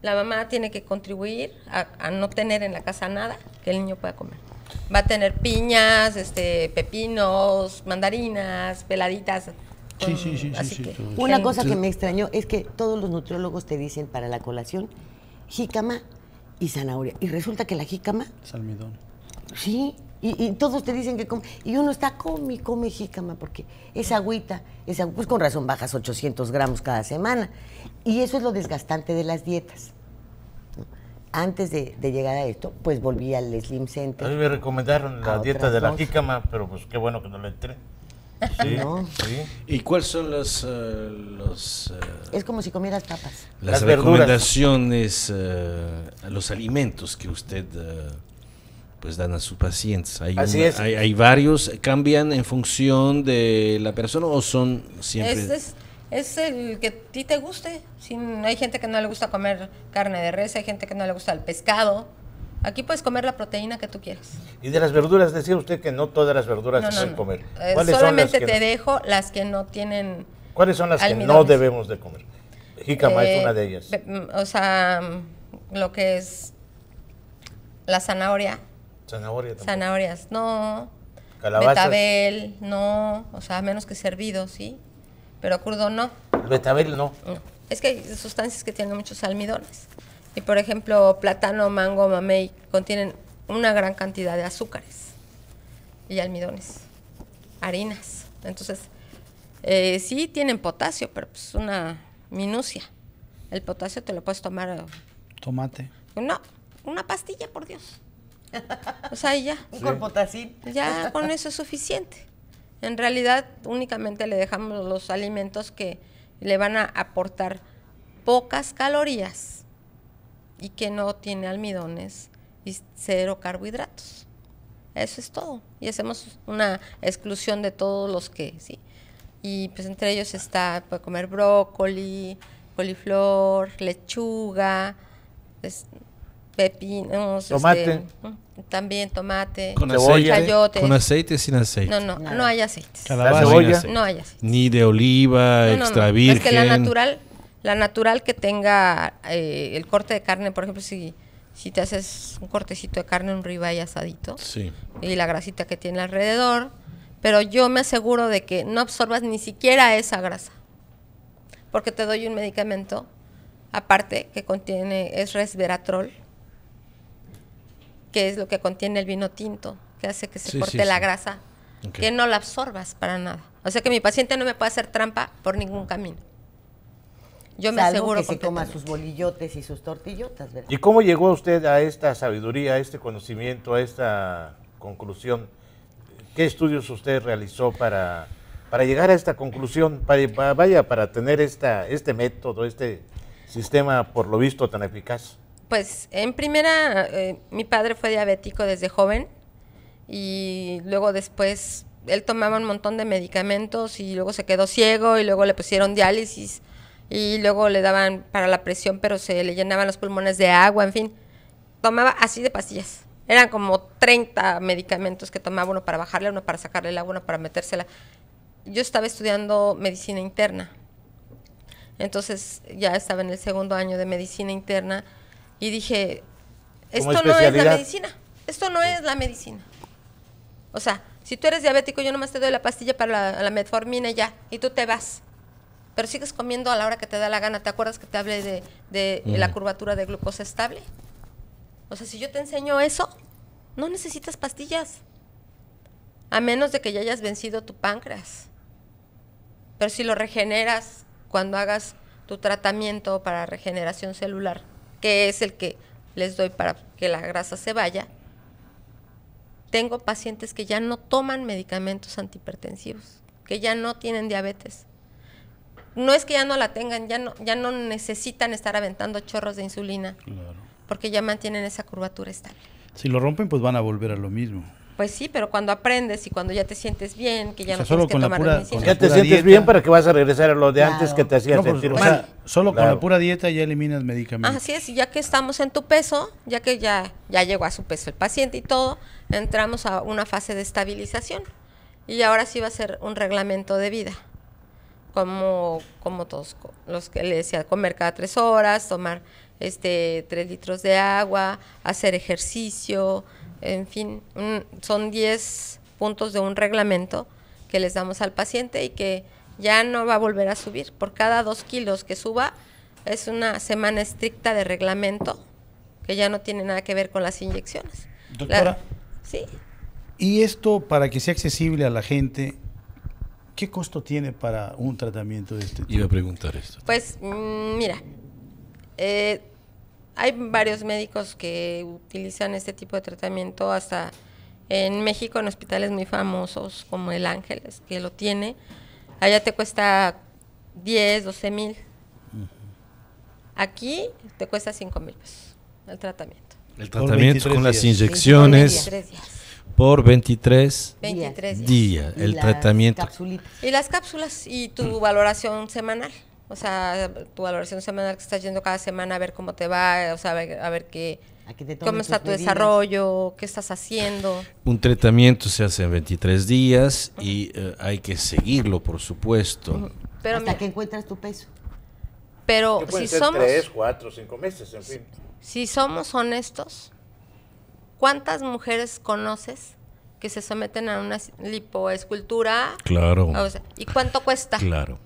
la mamá tiene que contribuir a, a no tener en la casa nada que el niño pueda comer. Va a tener piñas, este, pepinos, mandarinas, peladitas. Sí, sí, sí, sí, así sí, que- Una cosa que me extrañó es que todos los nutriólogos te dicen para la colación jícama y zanahoria. Y resulta que la jícama, Salmidón. sí, y, y todos te dicen que come. Y uno está come y come jícama porque es agüita. Es agü- pues con razón bajas 800 gramos cada semana. Y eso es lo desgastante de las dietas. Antes de, de llegar a esto, pues volví al Slim A mí Center. me recomendaron la dieta de la dos. jícama, pero pues qué bueno que no le entré. Sí, No. sí. ¿Y cuáles son los, eh, los, eh, Es como si comieras papas. las, recomendaciones, eh, los alimentos que usted pues dan a sus pacientes? ¿Hay, Así una- es. hay, hay varios, cambian en función de la persona o son siempre... Es, es, es el que a ti te guste. Si hay gente que no le gusta comer carne de res, hay gente que no le gusta el pescado. Aquí puedes comer la proteína que tú quieras. Y de las verduras, decía usted que no todas las verduras No, se pueden no. comer. Eh, ¿Cuáles son las solamente te dejo las que no tienen. ¿cuáles son las que no debemos de comer? Jícama es Eh, una de ellas. mm, O sea, lo que es la zanahoria, Zanahoria tampoco. zanahorias, no. Calabazas. Betabel, no. O sea, menos que servido, sí. Pero crudo no. El betabel no. No. Es que hay sustancias que tienen muchos almidones. Y por ejemplo, plátano, mango, mamey contienen una gran cantidad de azúcares y almidones, harinas. Entonces, eh, sí tienen potasio, pero pues una minucia. El potasio te lo puedes tomar eh, Tomate. una, una pastilla, por Dios. O sea, y ya. Un corpotacín. Ya con eso es suficiente. En realidad, únicamente le dejamos los alimentos que le van a aportar pocas calorías y que no tiene almidones y cero carbohidratos. Eso es todo. Y hacemos una exclusión de todos los que, sí. Y pues entre ellos está, puede comer brócoli, coliflor, lechuga, es- pepinos, Tomate. este, también tomate, Con Cebolla. aceite, chayote. con aceite, sin aceite. No, no, no hay aceites. Calabaza. La cebolla. No hay aceite. Ni de oliva, No, no, no. extra Es virgen. que la natural, la natural que tenga eh, el corte de carne, por ejemplo, si, si te haces un cortecito de carne, un ribeye asadito, Sí. y la grasita que tiene alrededor, pero yo me aseguro de que no absorbas ni siquiera esa grasa, porque te doy un medicamento aparte que contiene, es resveratrol, que es lo que contiene el vino tinto, que hace que se Sí, corte sí, la sí. grasa, que no la absorbas para nada. O sea que mi paciente no me puede hacer trampa por ningún camino. Yo me Salvo aseguro que se coma sus bolillotes y sus tortillotas, ¿verdad? ¿Y cómo llegó usted a esta sabiduría, a este conocimiento, a esta conclusión? ¿Qué estudios usted realizó para, para llegar a esta conclusión? Para, para- vaya, para tener esta, este método, este sistema, por lo visto, tan eficaz. Pues en primera, eh, mi padre fue diabético desde joven y luego después él tomaba un montón de medicamentos y luego se quedó ciego y luego le pusieron diálisis y luego le daban para la presión pero se le llenaban los pulmones de agua, en fin, tomaba así de pastillas. Eran como 30 medicamentos que tomaba uno para bajarle, uno para sacarle el agua, uno para metérsela. Yo estaba estudiando medicina interna. Entonces ya estaba en el segundo año de medicina interna y dije, esto no es la medicina, esto no es la medicina. O sea, si tú eres diabético, yo nomás te doy la pastilla para la, la metformina y ya, y tú te vas. Pero sigues comiendo a la hora que te da la gana. ¿Te acuerdas que te hablé de, de la curvatura de glucosa estable? O sea, si yo te enseño eso, no necesitas pastillas. A menos de que ya hayas vencido tu páncreas. Pero si lo regeneras cuando hagas tu tratamiento para regeneración celular, que es el que les doy para que la grasa se vaya, tengo pacientes que ya no toman medicamentos antihipertensivos, que ya no tienen diabetes. No es que ya no la tengan, ya no, ya no necesitan estar aventando chorros de insulina, porque ya mantienen esa curvatura estable. Si lo rompen, pues van a volver a lo mismo. Pues sí, pero cuando aprendes y cuando ya te sientes bien, que ya O sea, no solo tienes que la tomar pura- medicina. con Ya te sientes dieta. bien para que vas a regresar a lo de antes que te hacía No, pues, sentir o sea, solo con la pura dieta ya eliminas medicamentos. Así es, y ya que estamos en tu peso, ya que ya, ya llegó a su peso el paciente y todo, entramos a una fase de estabilización. Y ahora sí va a ser un reglamento de vida. Como, como todos co- los que le decía, comer cada tres horas, tomar este tres litros de agua, hacer ejercicio, en fin, un- son 10 puntos de un reglamento que les damos al paciente y que ya no va a volver a subir. Por cada dos kilos que suba, es una semana estricta de reglamento que ya no tiene nada que ver con las inyecciones. La- Doctora. sí, Y esto, para que sea accesible a la gente, ¿qué costo tiene para un tratamiento de este tipo? Iba a preguntar esto. Pues mm, mira, eh, hay varios médicos que utilizan este tipo de tratamiento hasta en México en hospitales muy famosos como el Ángeles, que lo tiene. Allá te cuesta 10, 12 mil. Aquí te cuesta 5 mil pesos el tratamiento. El tratamiento 23 con las inyecciones 23 días. por 23 23 días. El tratamiento. capsulitas. Y las cápsulas y tu valoración semanal. O sea, tu valoración semanal que estás yendo cada semana a ver cómo te va, o sea, a ver, a ver qué, A que te cómo está tu medidas. desarrollo, qué estás haciendo. Un tratamiento se hace en 23 días y eh, hay que seguirlo, por supuesto. Pero, Hasta mira, que encuentras tu peso. pero si ser somos, tres, cuatro, cinco meses, en fin. si somos honestos, ¿cuántas mujeres conoces que se someten a una lipoescultura? Claro. O sea, ¿Y cuánto cuesta? Claro.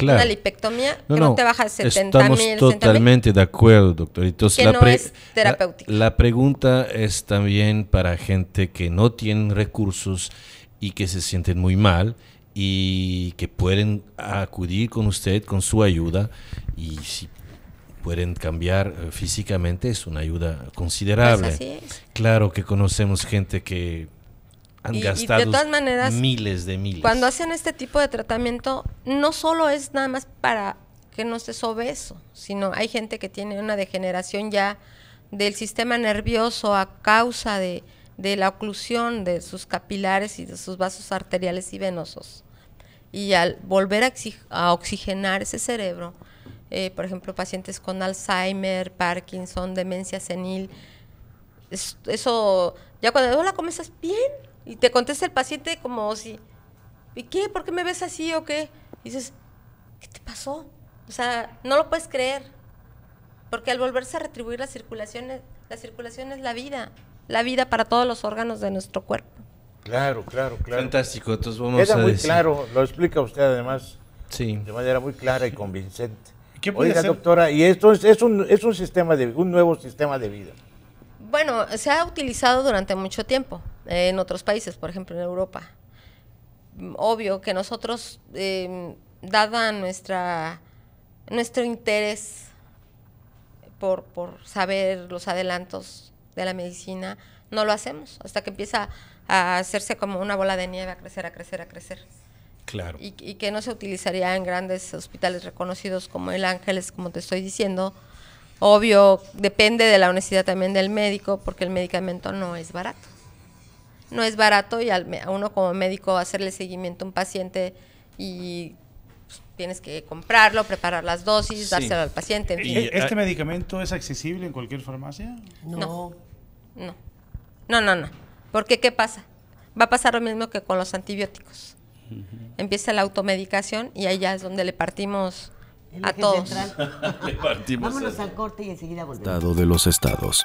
Una Claro. lipectomía No, que no, no, te baja de 70 Estamos mil, totalmente de acuerdo, doctor. Entonces, Que la, no pre- es terapéutica. La, la pregunta es también para gente que no tienen recursos y que se sienten muy mal y que pueden acudir con usted, con su ayuda, y si pueden cambiar eh, físicamente es una ayuda considerable. Pues así es. Claro que conocemos gente que han Y- y de todas maneras, miles de miles. Cuando hacen este tipo de tratamiento, no solo es nada más para que no estés obeso, sino hay gente que tiene una degeneración ya del sistema nervioso a causa de, de la oclusión de sus capilares y de sus vasos arteriales y venosos. Y al volver a, oxigenar ese cerebro, eh, por ejemplo, pacientes con Alzheimer, Parkinson, demencia senil, es- eso, ya cuando, hola, ¿cómo estás? Bien. Y te contesta el paciente como si, ¿y qué? ¿Por qué me ves así o qué? Y dices, ¿qué te pasó? O sea, no lo puedes creer. Porque al volverse a retribuir la circulación, es- la circulación es la vida. La vida para todos los órganos de nuestro cuerpo. Claro, claro, claro. Fantástico, entonces vamos Queda a muy decir- claro, lo explica usted además Sí. de manera muy clara y convincente. ¿Qué puede Oiga, hacer? doctora, y esto es, es un, es un sistema de un nuevo sistema de vida. Bueno, se ha utilizado durante mucho tiempo en otros países, por ejemplo en Europa. Obvio que nosotros, eh, dada nuestra nuestro interés por, por saber los adelantos de la medicina, no lo hacemos hasta que empieza a hacerse como una bola de nieve, a crecer, a crecer, a crecer. Claro. Y, y que no se utilizaría en grandes hospitales reconocidos como el Ángeles, como te estoy diciendo. Obvio, depende de la honestidad también del médico, porque el medicamento no es barato. No es barato y al me- a uno como médico hacerle seguimiento a un paciente y pues, tienes que comprarlo, preparar las dosis, Sí. dárselo al paciente. en fin. ¿E- ¿Este medicamento es accesible en cualquier farmacia? No. No. No, no, no. Porque ¿qué pasa? Va a pasar lo mismo que con los antibióticos. Empieza la automedicación y ahí ya es donde le partimos El a todos. central. Le partimos Vámonos a- al corte y enseguida volvemos. Estado de los estados.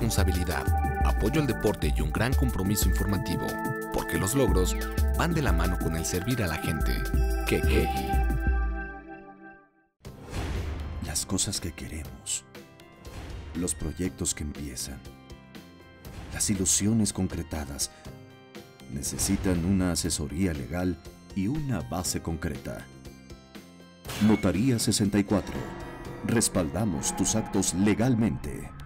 Responsabilidad, apoyo al deporte y un gran compromiso informativo, porque los logros van de la mano con el servir a la gente. Kekegi. Las cosas que queremos. Los proyectos que empiezan. Las ilusiones concretadas necesitan una asesoría legal y una base concreta. Notaría 64. Respaldamos tus actos legalmente.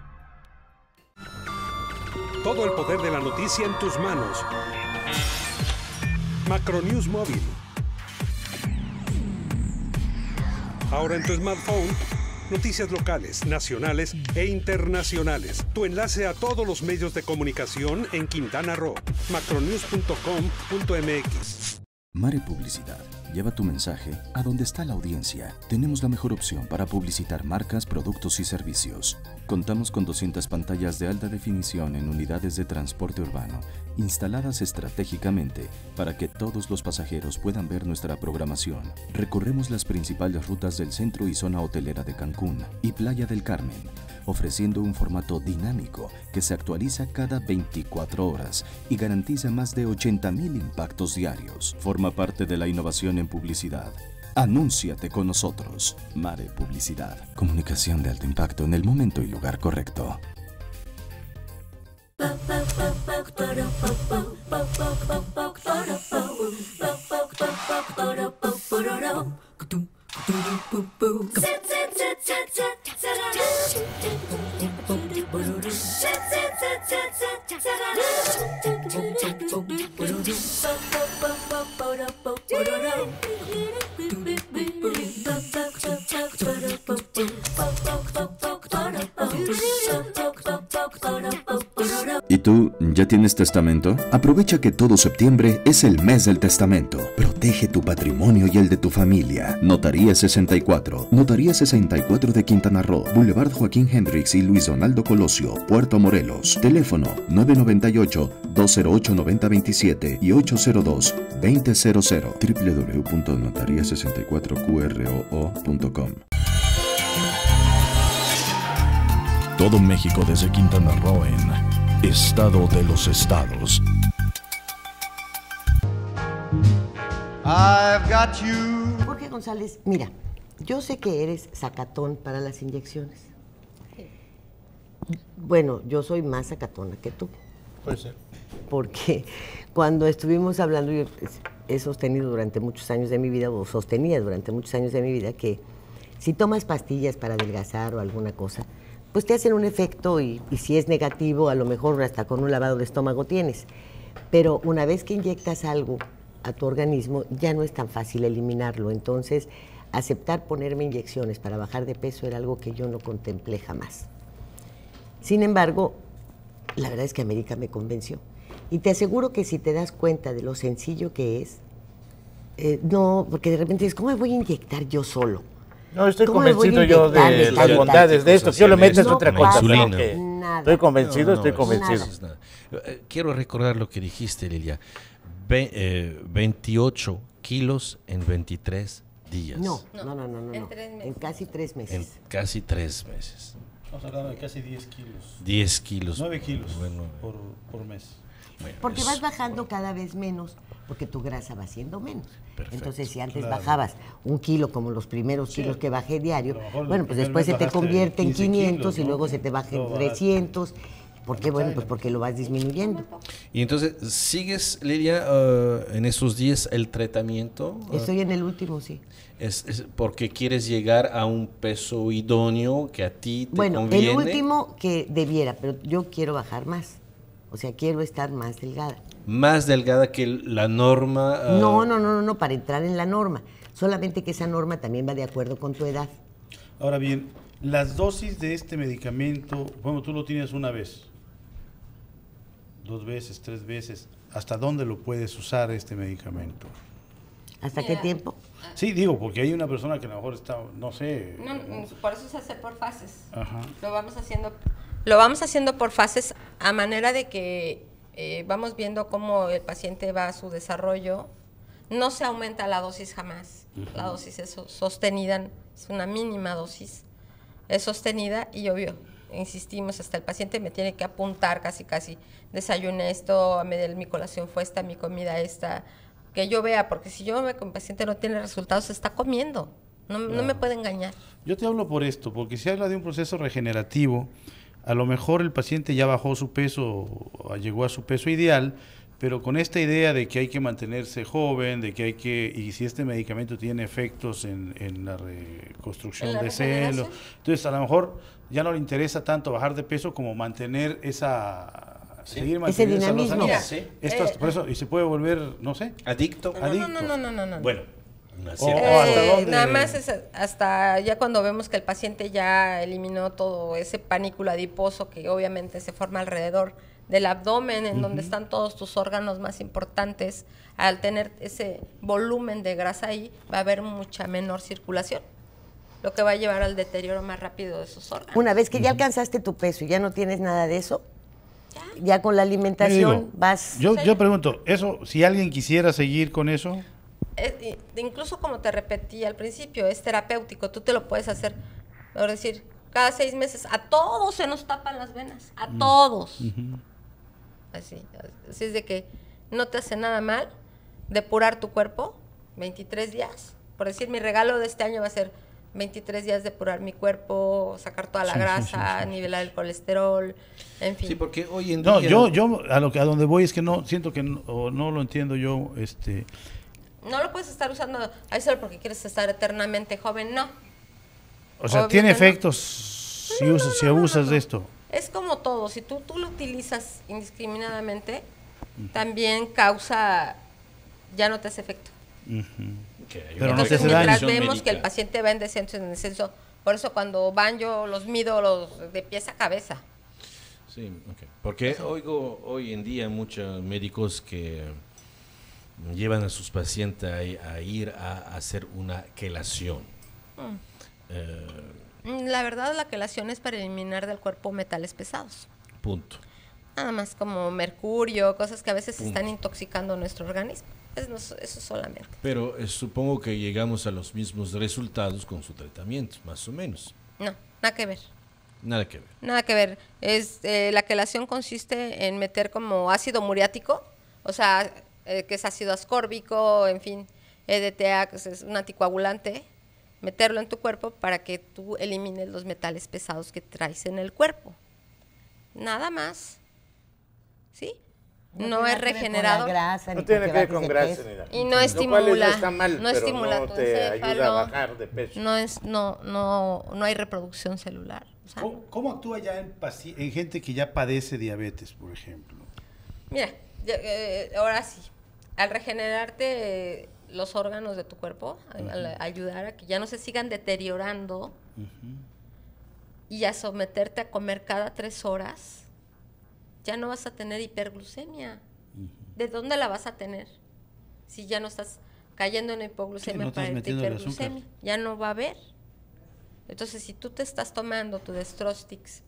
Todo el poder de la noticia en tus manos. Macronews Móvil. Ahora en tu smartphone, noticias locales, nacionales e internacionales. Tu enlace a todos los medios de comunicación en Quintana Roo. macronews.com.mx. Mare Publicidad. Lleva tu mensaje a donde está la audiencia. Tenemos la mejor opción para publicitar marcas, productos y servicios. Contamos con 200 pantallas de alta definición en unidades de transporte urbano, instaladas estratégicamente para que todos los pasajeros puedan ver nuestra programación. Recorremos las principales rutas del centro y zona hotelera de Cancún y Playa del Carmen, ofreciendo un formato dinámico que se actualiza cada 24 horas y garantiza más de 80.000 impactos diarios. Forma parte de la innovación en publicidad. Anúnciate con nosotros. Mare Publicidad. Comunicación de alto impacto en el momento y lugar correcto. Tienes testamento? Aprovecha que todo septiembre es el mes del testamento. Protege tu patrimonio y el de tu familia. Notaría 64. Notaría 64 de Quintana Roo. Boulevard Joaquín Hendrix y Luis Donaldo Colosio, Puerto Morelos. Teléfono 998-208-9027 y 802-2000 www.notaría64qroo.com Todo México desde Quintana Roo en Estado de los Estados. I've got you. Jorge González, mira, yo sé que eres sacatón para las inyecciones. Bueno, yo soy más sacatona que tú. Puede ser. Porque cuando estuvimos hablando, yo he sostenido durante muchos años de mi vida, o sostenía durante muchos años de mi vida, que si tomas pastillas para adelgazar o alguna cosa, pues te hacen un efecto y, si es negativo, a lo mejor hasta con un lavado de estómago tienes. Pero una vez que inyectas algo a tu organismo, ya no es tan fácil eliminarlo. Entonces, aceptar ponerme inyecciones para bajar de peso era algo que yo no contemplé jamás. Sin embargo, la verdad es que América me convenció. Y te aseguro que si te das cuenta de lo sencillo que es, eh, no, porque de repente dices, ¿cómo me voy a inyectar yo solo? No, estoy ¿Cómo me voy a convencido yo de de las bondades de esto. Yo le meto es otra cosa. Estoy convencido, estoy convencido. Eh, Quiero recordar lo que dijiste, Lilia. Ve- eh, 28 kilos en 23 días. No, no, no, no, no. En no. tres meses. En casi tres En meses. casi tres meses. Estamos hablando de casi 10 kilos. 10 kilos. 9 kilos Bueno, por, por mes. bueno, Porque es- vas bajando cada vez menos, porque tu grasa va siendo menos. Perfecto, Entonces, si antes claro. bajabas un kilo, como los primeros Sí. kilos que bajé diario, bueno, pues después se te convierte en 15 500 kilos, y luego se te baja en Luego bajaste. 300. ¿Por qué? Bueno, pues porque lo vas disminuyendo. Y entonces, ¿sigues, Lilia, eh, en esos días el tratamiento? Estoy en el último, sí. es, es porque quieres llegar a un peso idóneo que a ti te Bueno, conviene. el último que debiera, pero yo quiero bajar más. O sea, quiero estar más delgada. Más delgada que la norma. eh, No, no, no, no, no, para entrar en la norma. Solamente que esa norma también va de acuerdo con tu edad. Ahora bien, las dosis de este medicamento, bueno, tú lo tienes una vez, dos veces, tres veces. ¿Hasta dónde lo puedes usar este medicamento? ¿Hasta qué tiempo? Sí, digo, porque hay una persona que a lo mejor está, no sé. No, no, por eso se hace por fases. Ajá. Lo vamos haciendo, lo vamos haciendo por fases a manera de que eh, vamos viendo cómo el paciente va a su desarrollo. No se aumenta la dosis jamás. La dosis es so- sostenida, es una mínima dosis. Es sostenida y obvio, insistimos, hasta el paciente me tiene que apuntar casi, casi, desayuné esto, mi colación fue esta, mi comida esta, que yo vea, porque si yo veo que un paciente no tiene resultados, se está comiendo, no, no me puede engañar. Yo te hablo por esto, porque si habla de un proceso regenerativo, a lo mejor el paciente ya bajó su peso, o llegó a su peso ideal, pero con esta idea de que hay que mantenerse joven, de que hay que, y si este medicamento tiene efectos en, en la reconstrucción ¿En la de celos, entonces a lo mejor ya no le interesa tanto bajar de peso como mantener esa, seguir Ese manteniendo esa dinamismo. Sí. Esto Eh, por eso, y se puede volver, no sé, Adicto. No, no, adicto. no, no, no, no, no. Bueno, o- hasta Eh, dónde- Nada más es hasta ya cuando vemos que el paciente ya eliminó todo ese panículo adiposo que obviamente se forma alrededor del abdomen, en donde están todos tus órganos más importantes, al tener ese volumen de grasa ahí, va a haber mucha menor circulación, lo que va a llevar al deterioro más rápido de esos órganos. Una vez que ya alcanzaste tu peso y ya no tienes nada de eso, ya. con la alimentación digo, vas... yo, yo pregunto, eso, si alguien quisiera seguir con eso, Eh, y- incluso como te repetí al principio, es terapéutico, tú te lo puedes hacer, es decir, cada seis meses, a todos se nos tapan las venas, a todos. Así, así es de que no te hace nada mal depurar tu cuerpo 23 días. Por decir, mi regalo de este año va a ser 23 días depurar mi cuerpo, sacar toda la Sí, sí, grasa, sí, sí, nivelar el colesterol, en fin. Sí, porque hoy en día... No, yo, yo a lo que a donde voy es que no siento que no, o no lo entiendo yo, este, No lo puedes estar usando ahí solo porque quieres estar eternamente joven, no. o sea, Obvio tiene no. efectos si usas, si abusas de esto. Es como todo, si tú, tú lo utilizas indiscriminadamente, también causa, ya no te hace efecto. Pero no te Entonces, hace daño. mientras recomendación vemos que el paciente va en descenso, en descenso, por eso cuando van yo los mido los de pies a cabeza. Sí, ok. Porque oigo hoy en día muchos médicos que llevan a sus pacientes a, a ir a hacer una quelación. Eh, Mm, La verdad, la quelación es para eliminar del cuerpo metales pesados. punto. Nada más como mercurio, cosas que a veces Punto. están intoxicando nuestro organismo. Es no- eso solamente. Pero eh, supongo que llegamos a los mismos resultados con su tratamiento, más o menos. No, nada que ver. Nada que ver. Nada que ver. Es, eh, la quelación consiste en meter como ácido muriático, o sea, eh, que es ácido ascórbico, en fin, EDTA, que es un anticoagulante, meterlo en tu cuerpo para que tú elimines los metales pesados que traes en el cuerpo. Nada más. ¿Sí? No, tiene es nada que ver con la regenerado. grasa, ni No tiene que ver con grasa ni nada. Y no estimula, no está mal, no pero estimula no tu te ayuda a encéfalo, bajar de peso. No es, no, no, no hay reproducción celular. O sea, ¿Cómo, cómo actúa ya en, paci- en gente que ya padece diabetes, por ejemplo? Mira, ya, eh, ahora sí, al regenerarte los órganos de tu cuerpo, al ayudar a que ya no se sigan deteriorando y a someterte a comer cada tres horas, ya no vas a tener hiperglucemia. ¿De dónde la vas a tener? Si ya no estás cayendo en hipoglucemia no para hiperglucemia, ya no va a haber. Entonces, si tú te estás tomando tu Destrostix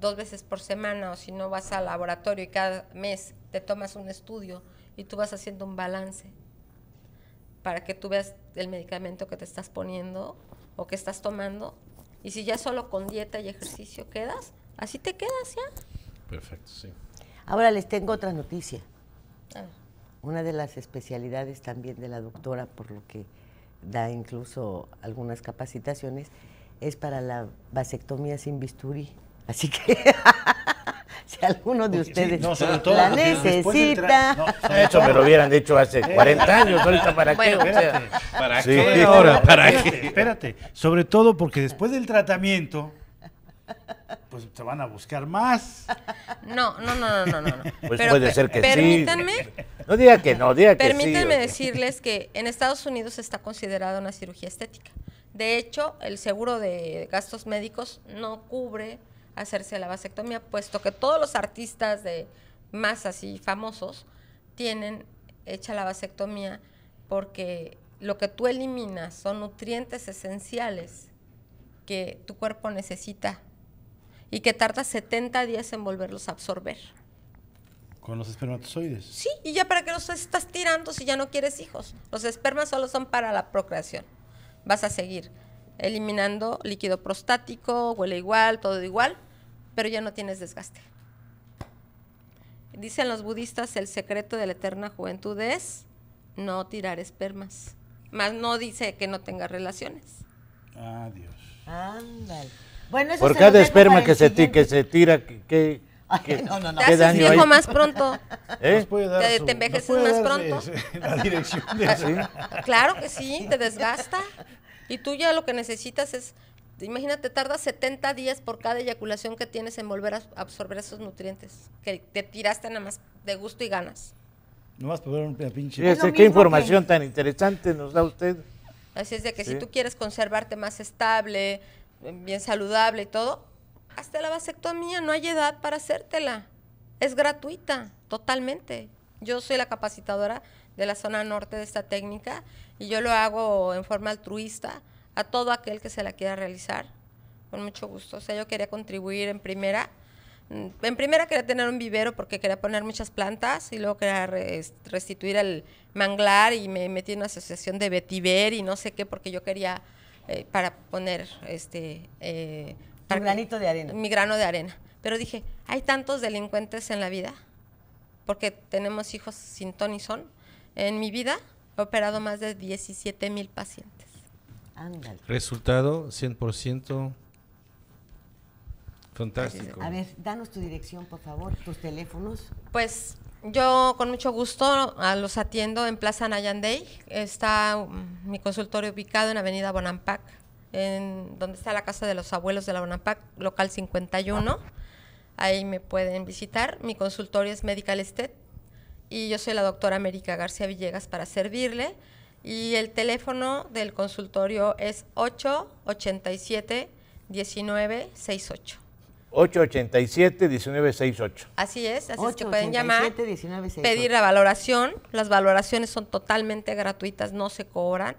dos veces por semana o si no vas al laboratorio y cada mes te tomas un estudio y tú vas haciendo un balance para que tú veas el medicamento que te estás poniendo o que estás tomando y si ya solo con dieta y ejercicio quedas, así te quedas ya. Perfecto, sí. Ahora les tengo otra noticia. Una de las especialidades también de la doctora, por lo que da incluso algunas capacitaciones, es para la vasectomía sin bisturí. Así que si alguno de sí, ustedes no, sobre todo la necesita, no, sobre Eso me lo hubieran dicho hace 40 años, ahorita para Bueno, qué. Sea, ¿Para Sí. qué ahora? ¿Para espérate, qué? espérate. Sobre todo porque después del tratamiento, pues te van a buscar más. No, no, no, no, no, no. Pues Pero puede ser que sí. permítanme, No diga que no, diga que sí. Permítanme sea. decirles que en Estados Unidos está considerada una cirugía estética. De hecho, el seguro de gastos médicos no cubre hacerse la vasectomía, puesto que todos los artistas de más así famosos tienen hecha la vasectomía porque lo que tú eliminas son nutrientes esenciales que tu cuerpo necesita y que tarda 70 días en volverlos a absorber. Con los espermatozoides. Sí, y ya para qué los estás tirando si ya no quieres hijos. Los espermas solo son para la procreación. Vas a seguir eliminando líquido prostático, huele igual, todo igual, pero ya no tienes desgaste. Dicen los budistas, el secreto de la eterna juventud es no tirar espermas. Más no dice que no tengas relaciones. Adiós. Ándale. Bueno, eso Por se cada esperma que se, que se tira, ¿qué, qué, qué- no, no, no. Te qué haces daño viejo hay? más pronto. ¿Eh? ¿Nos puede dar Te- su- te envejeces nos puede más dar pronto. ese- la dirección de eso? Claro que sí, te desgasta. Y tú ya lo que necesitas es, imagínate, tardas 70 días por cada eyaculación que tienes en volver a absorber esos nutrientes que te tiraste nada más de gusto y ganas. Nomás para ver una pinche... Fíjese qué información tan interesante nos da usted. Así es de que Sí. si tú quieres conservarte más estable, bien saludable y todo, hasta la vasectomía, no hay edad para hacértela. Es gratuita, totalmente. Yo soy la capacitadora de la zona norte de esta técnica y yo lo hago en forma altruista a todo aquel que se la quiera realizar, con mucho gusto. O sea, yo quería contribuir en primera. Mm, En primera quería tener un vivero porque quería poner muchas plantas y luego quería re- est- restituir el manglar y me metí en una asociación de vetiver y no sé qué porque yo quería eh, para poner este eh, para que- granito de arena. mi grano de arena. Pero dije, hay tantos delincuentes en la vida porque tenemos hijos sin ton y son. En mi vida he operado más de 17 mil pacientes. Ándale. Resultado 100% fantástico. A ver, danos tu dirección, por favor, tus teléfonos. Pues yo con mucho gusto a los atiendo en Plaza Nayandey. Está mm, mi consultorio ubicado en Avenida Bonampak, en donde está la casa de los abuelos de la Bonampak, local 51. Ahí me pueden visitar. Mi consultorio es Medical Estet y yo soy la doctora América García Villegas para servirle. Y el teléfono del consultorio es 887 1968. 887-1968. Así es, así es que pueden llamar, 887-1968. pedir la valoración. Las valoraciones son totalmente gratuitas, no se cobran.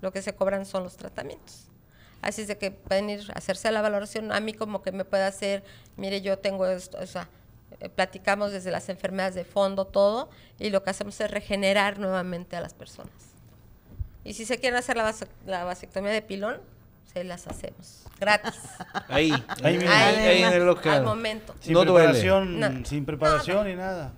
Lo que se cobran son los tratamientos. Así es de que pueden ir a hacerse la valoración. A mí como que me puede hacer, mire, yo tengo esto, o sea, platicamos desde las enfermedades de fondo, todo, y lo que hacemos es regenerar nuevamente a las personas. Y si se quieren hacer la, vase- la vasectomía de pilón, se las hacemos. Gratis. Ahí, Ahí mismo. ahí, ahí en el local. Al momento. Sin no duele. preparación, No. sin preparación ni nada.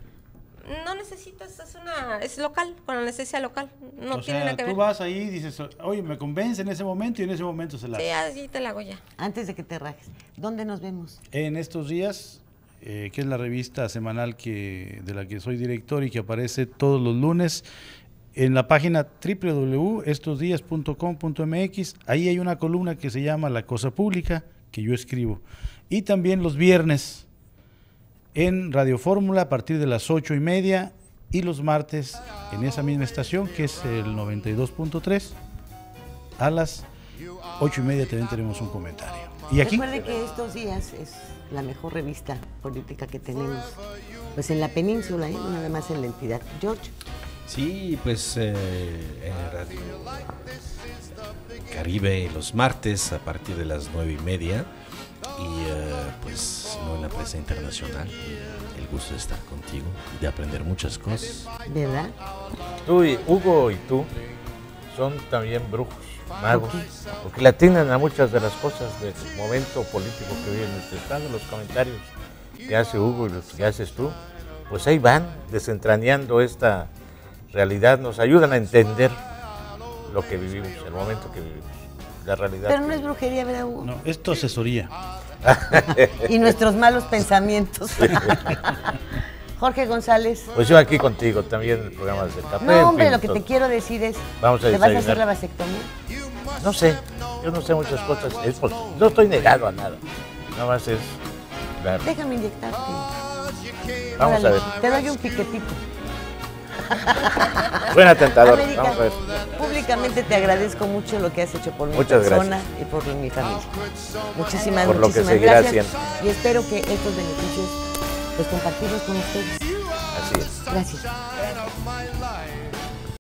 No necesitas, es una, es local, con anestesia local. No o tiene sea, nada que tú ver. vas ahí y dices, oye, me convence en ese momento y en ese momento se la Sí, así te la hago ya. Antes de que te rajes, ¿dónde nos vemos? En estos días, eh, que es la revista semanal que de la que soy director y que aparece todos los lunes en la página www.estosdias.com.mx, ahí hay una columna que se llama La Cosa Pública, que yo escribo. Y también los viernes en Radio Fórmula a partir de las ocho y media y los martes en esa misma estación, que es el 92.3, a las ocho y media también tenemos un comentario. Y aquí... Recuerde que estos días es la mejor revista política que tenemos. Pues en la península, ¿eh? no nada más en la entidad. George. Sí, pues eh, en Radio Caribe los martes a partir de las nueve y media. Y eh, pues si no en la prensa internacional, el gusto de estar contigo y de aprender muchas cosas. ¿Verdad? Tú y Hugo y tú son también brujos, magos, porque le atinan a muchas de las cosas del momento político que vive nuestro estado, los comentarios que hace Hugo y los que haces tú, pues ahí van desentrañando esta realidad, nos ayudan a entender lo que vivimos, el momento que vivimos, la realidad. Pero no es brujería, ¿verdad, Hugo? No, es tu asesoría. y nuestros malos pensamientos. Jorge González. Pues yo aquí contigo también en el programa del café. No, hombre, lo que te quiero decir es, Vamos a ¿te vas a hacer la vasectomía? No sé, yo no sé muchas cosas. Es no estoy negado a nada. Nada más es. Déjame inyectarte. Vamos a ver. Te doy un piquetito. Suena tentador. América, Vamos a ver. públicamente te agradezco mucho lo que has hecho por mi Muchas persona gracias. y por mi familia. Muchísimas, Por lo que gracias. haciendo. Y espero que estos beneficios los compartirlos con ustedes. Así es. Gracias.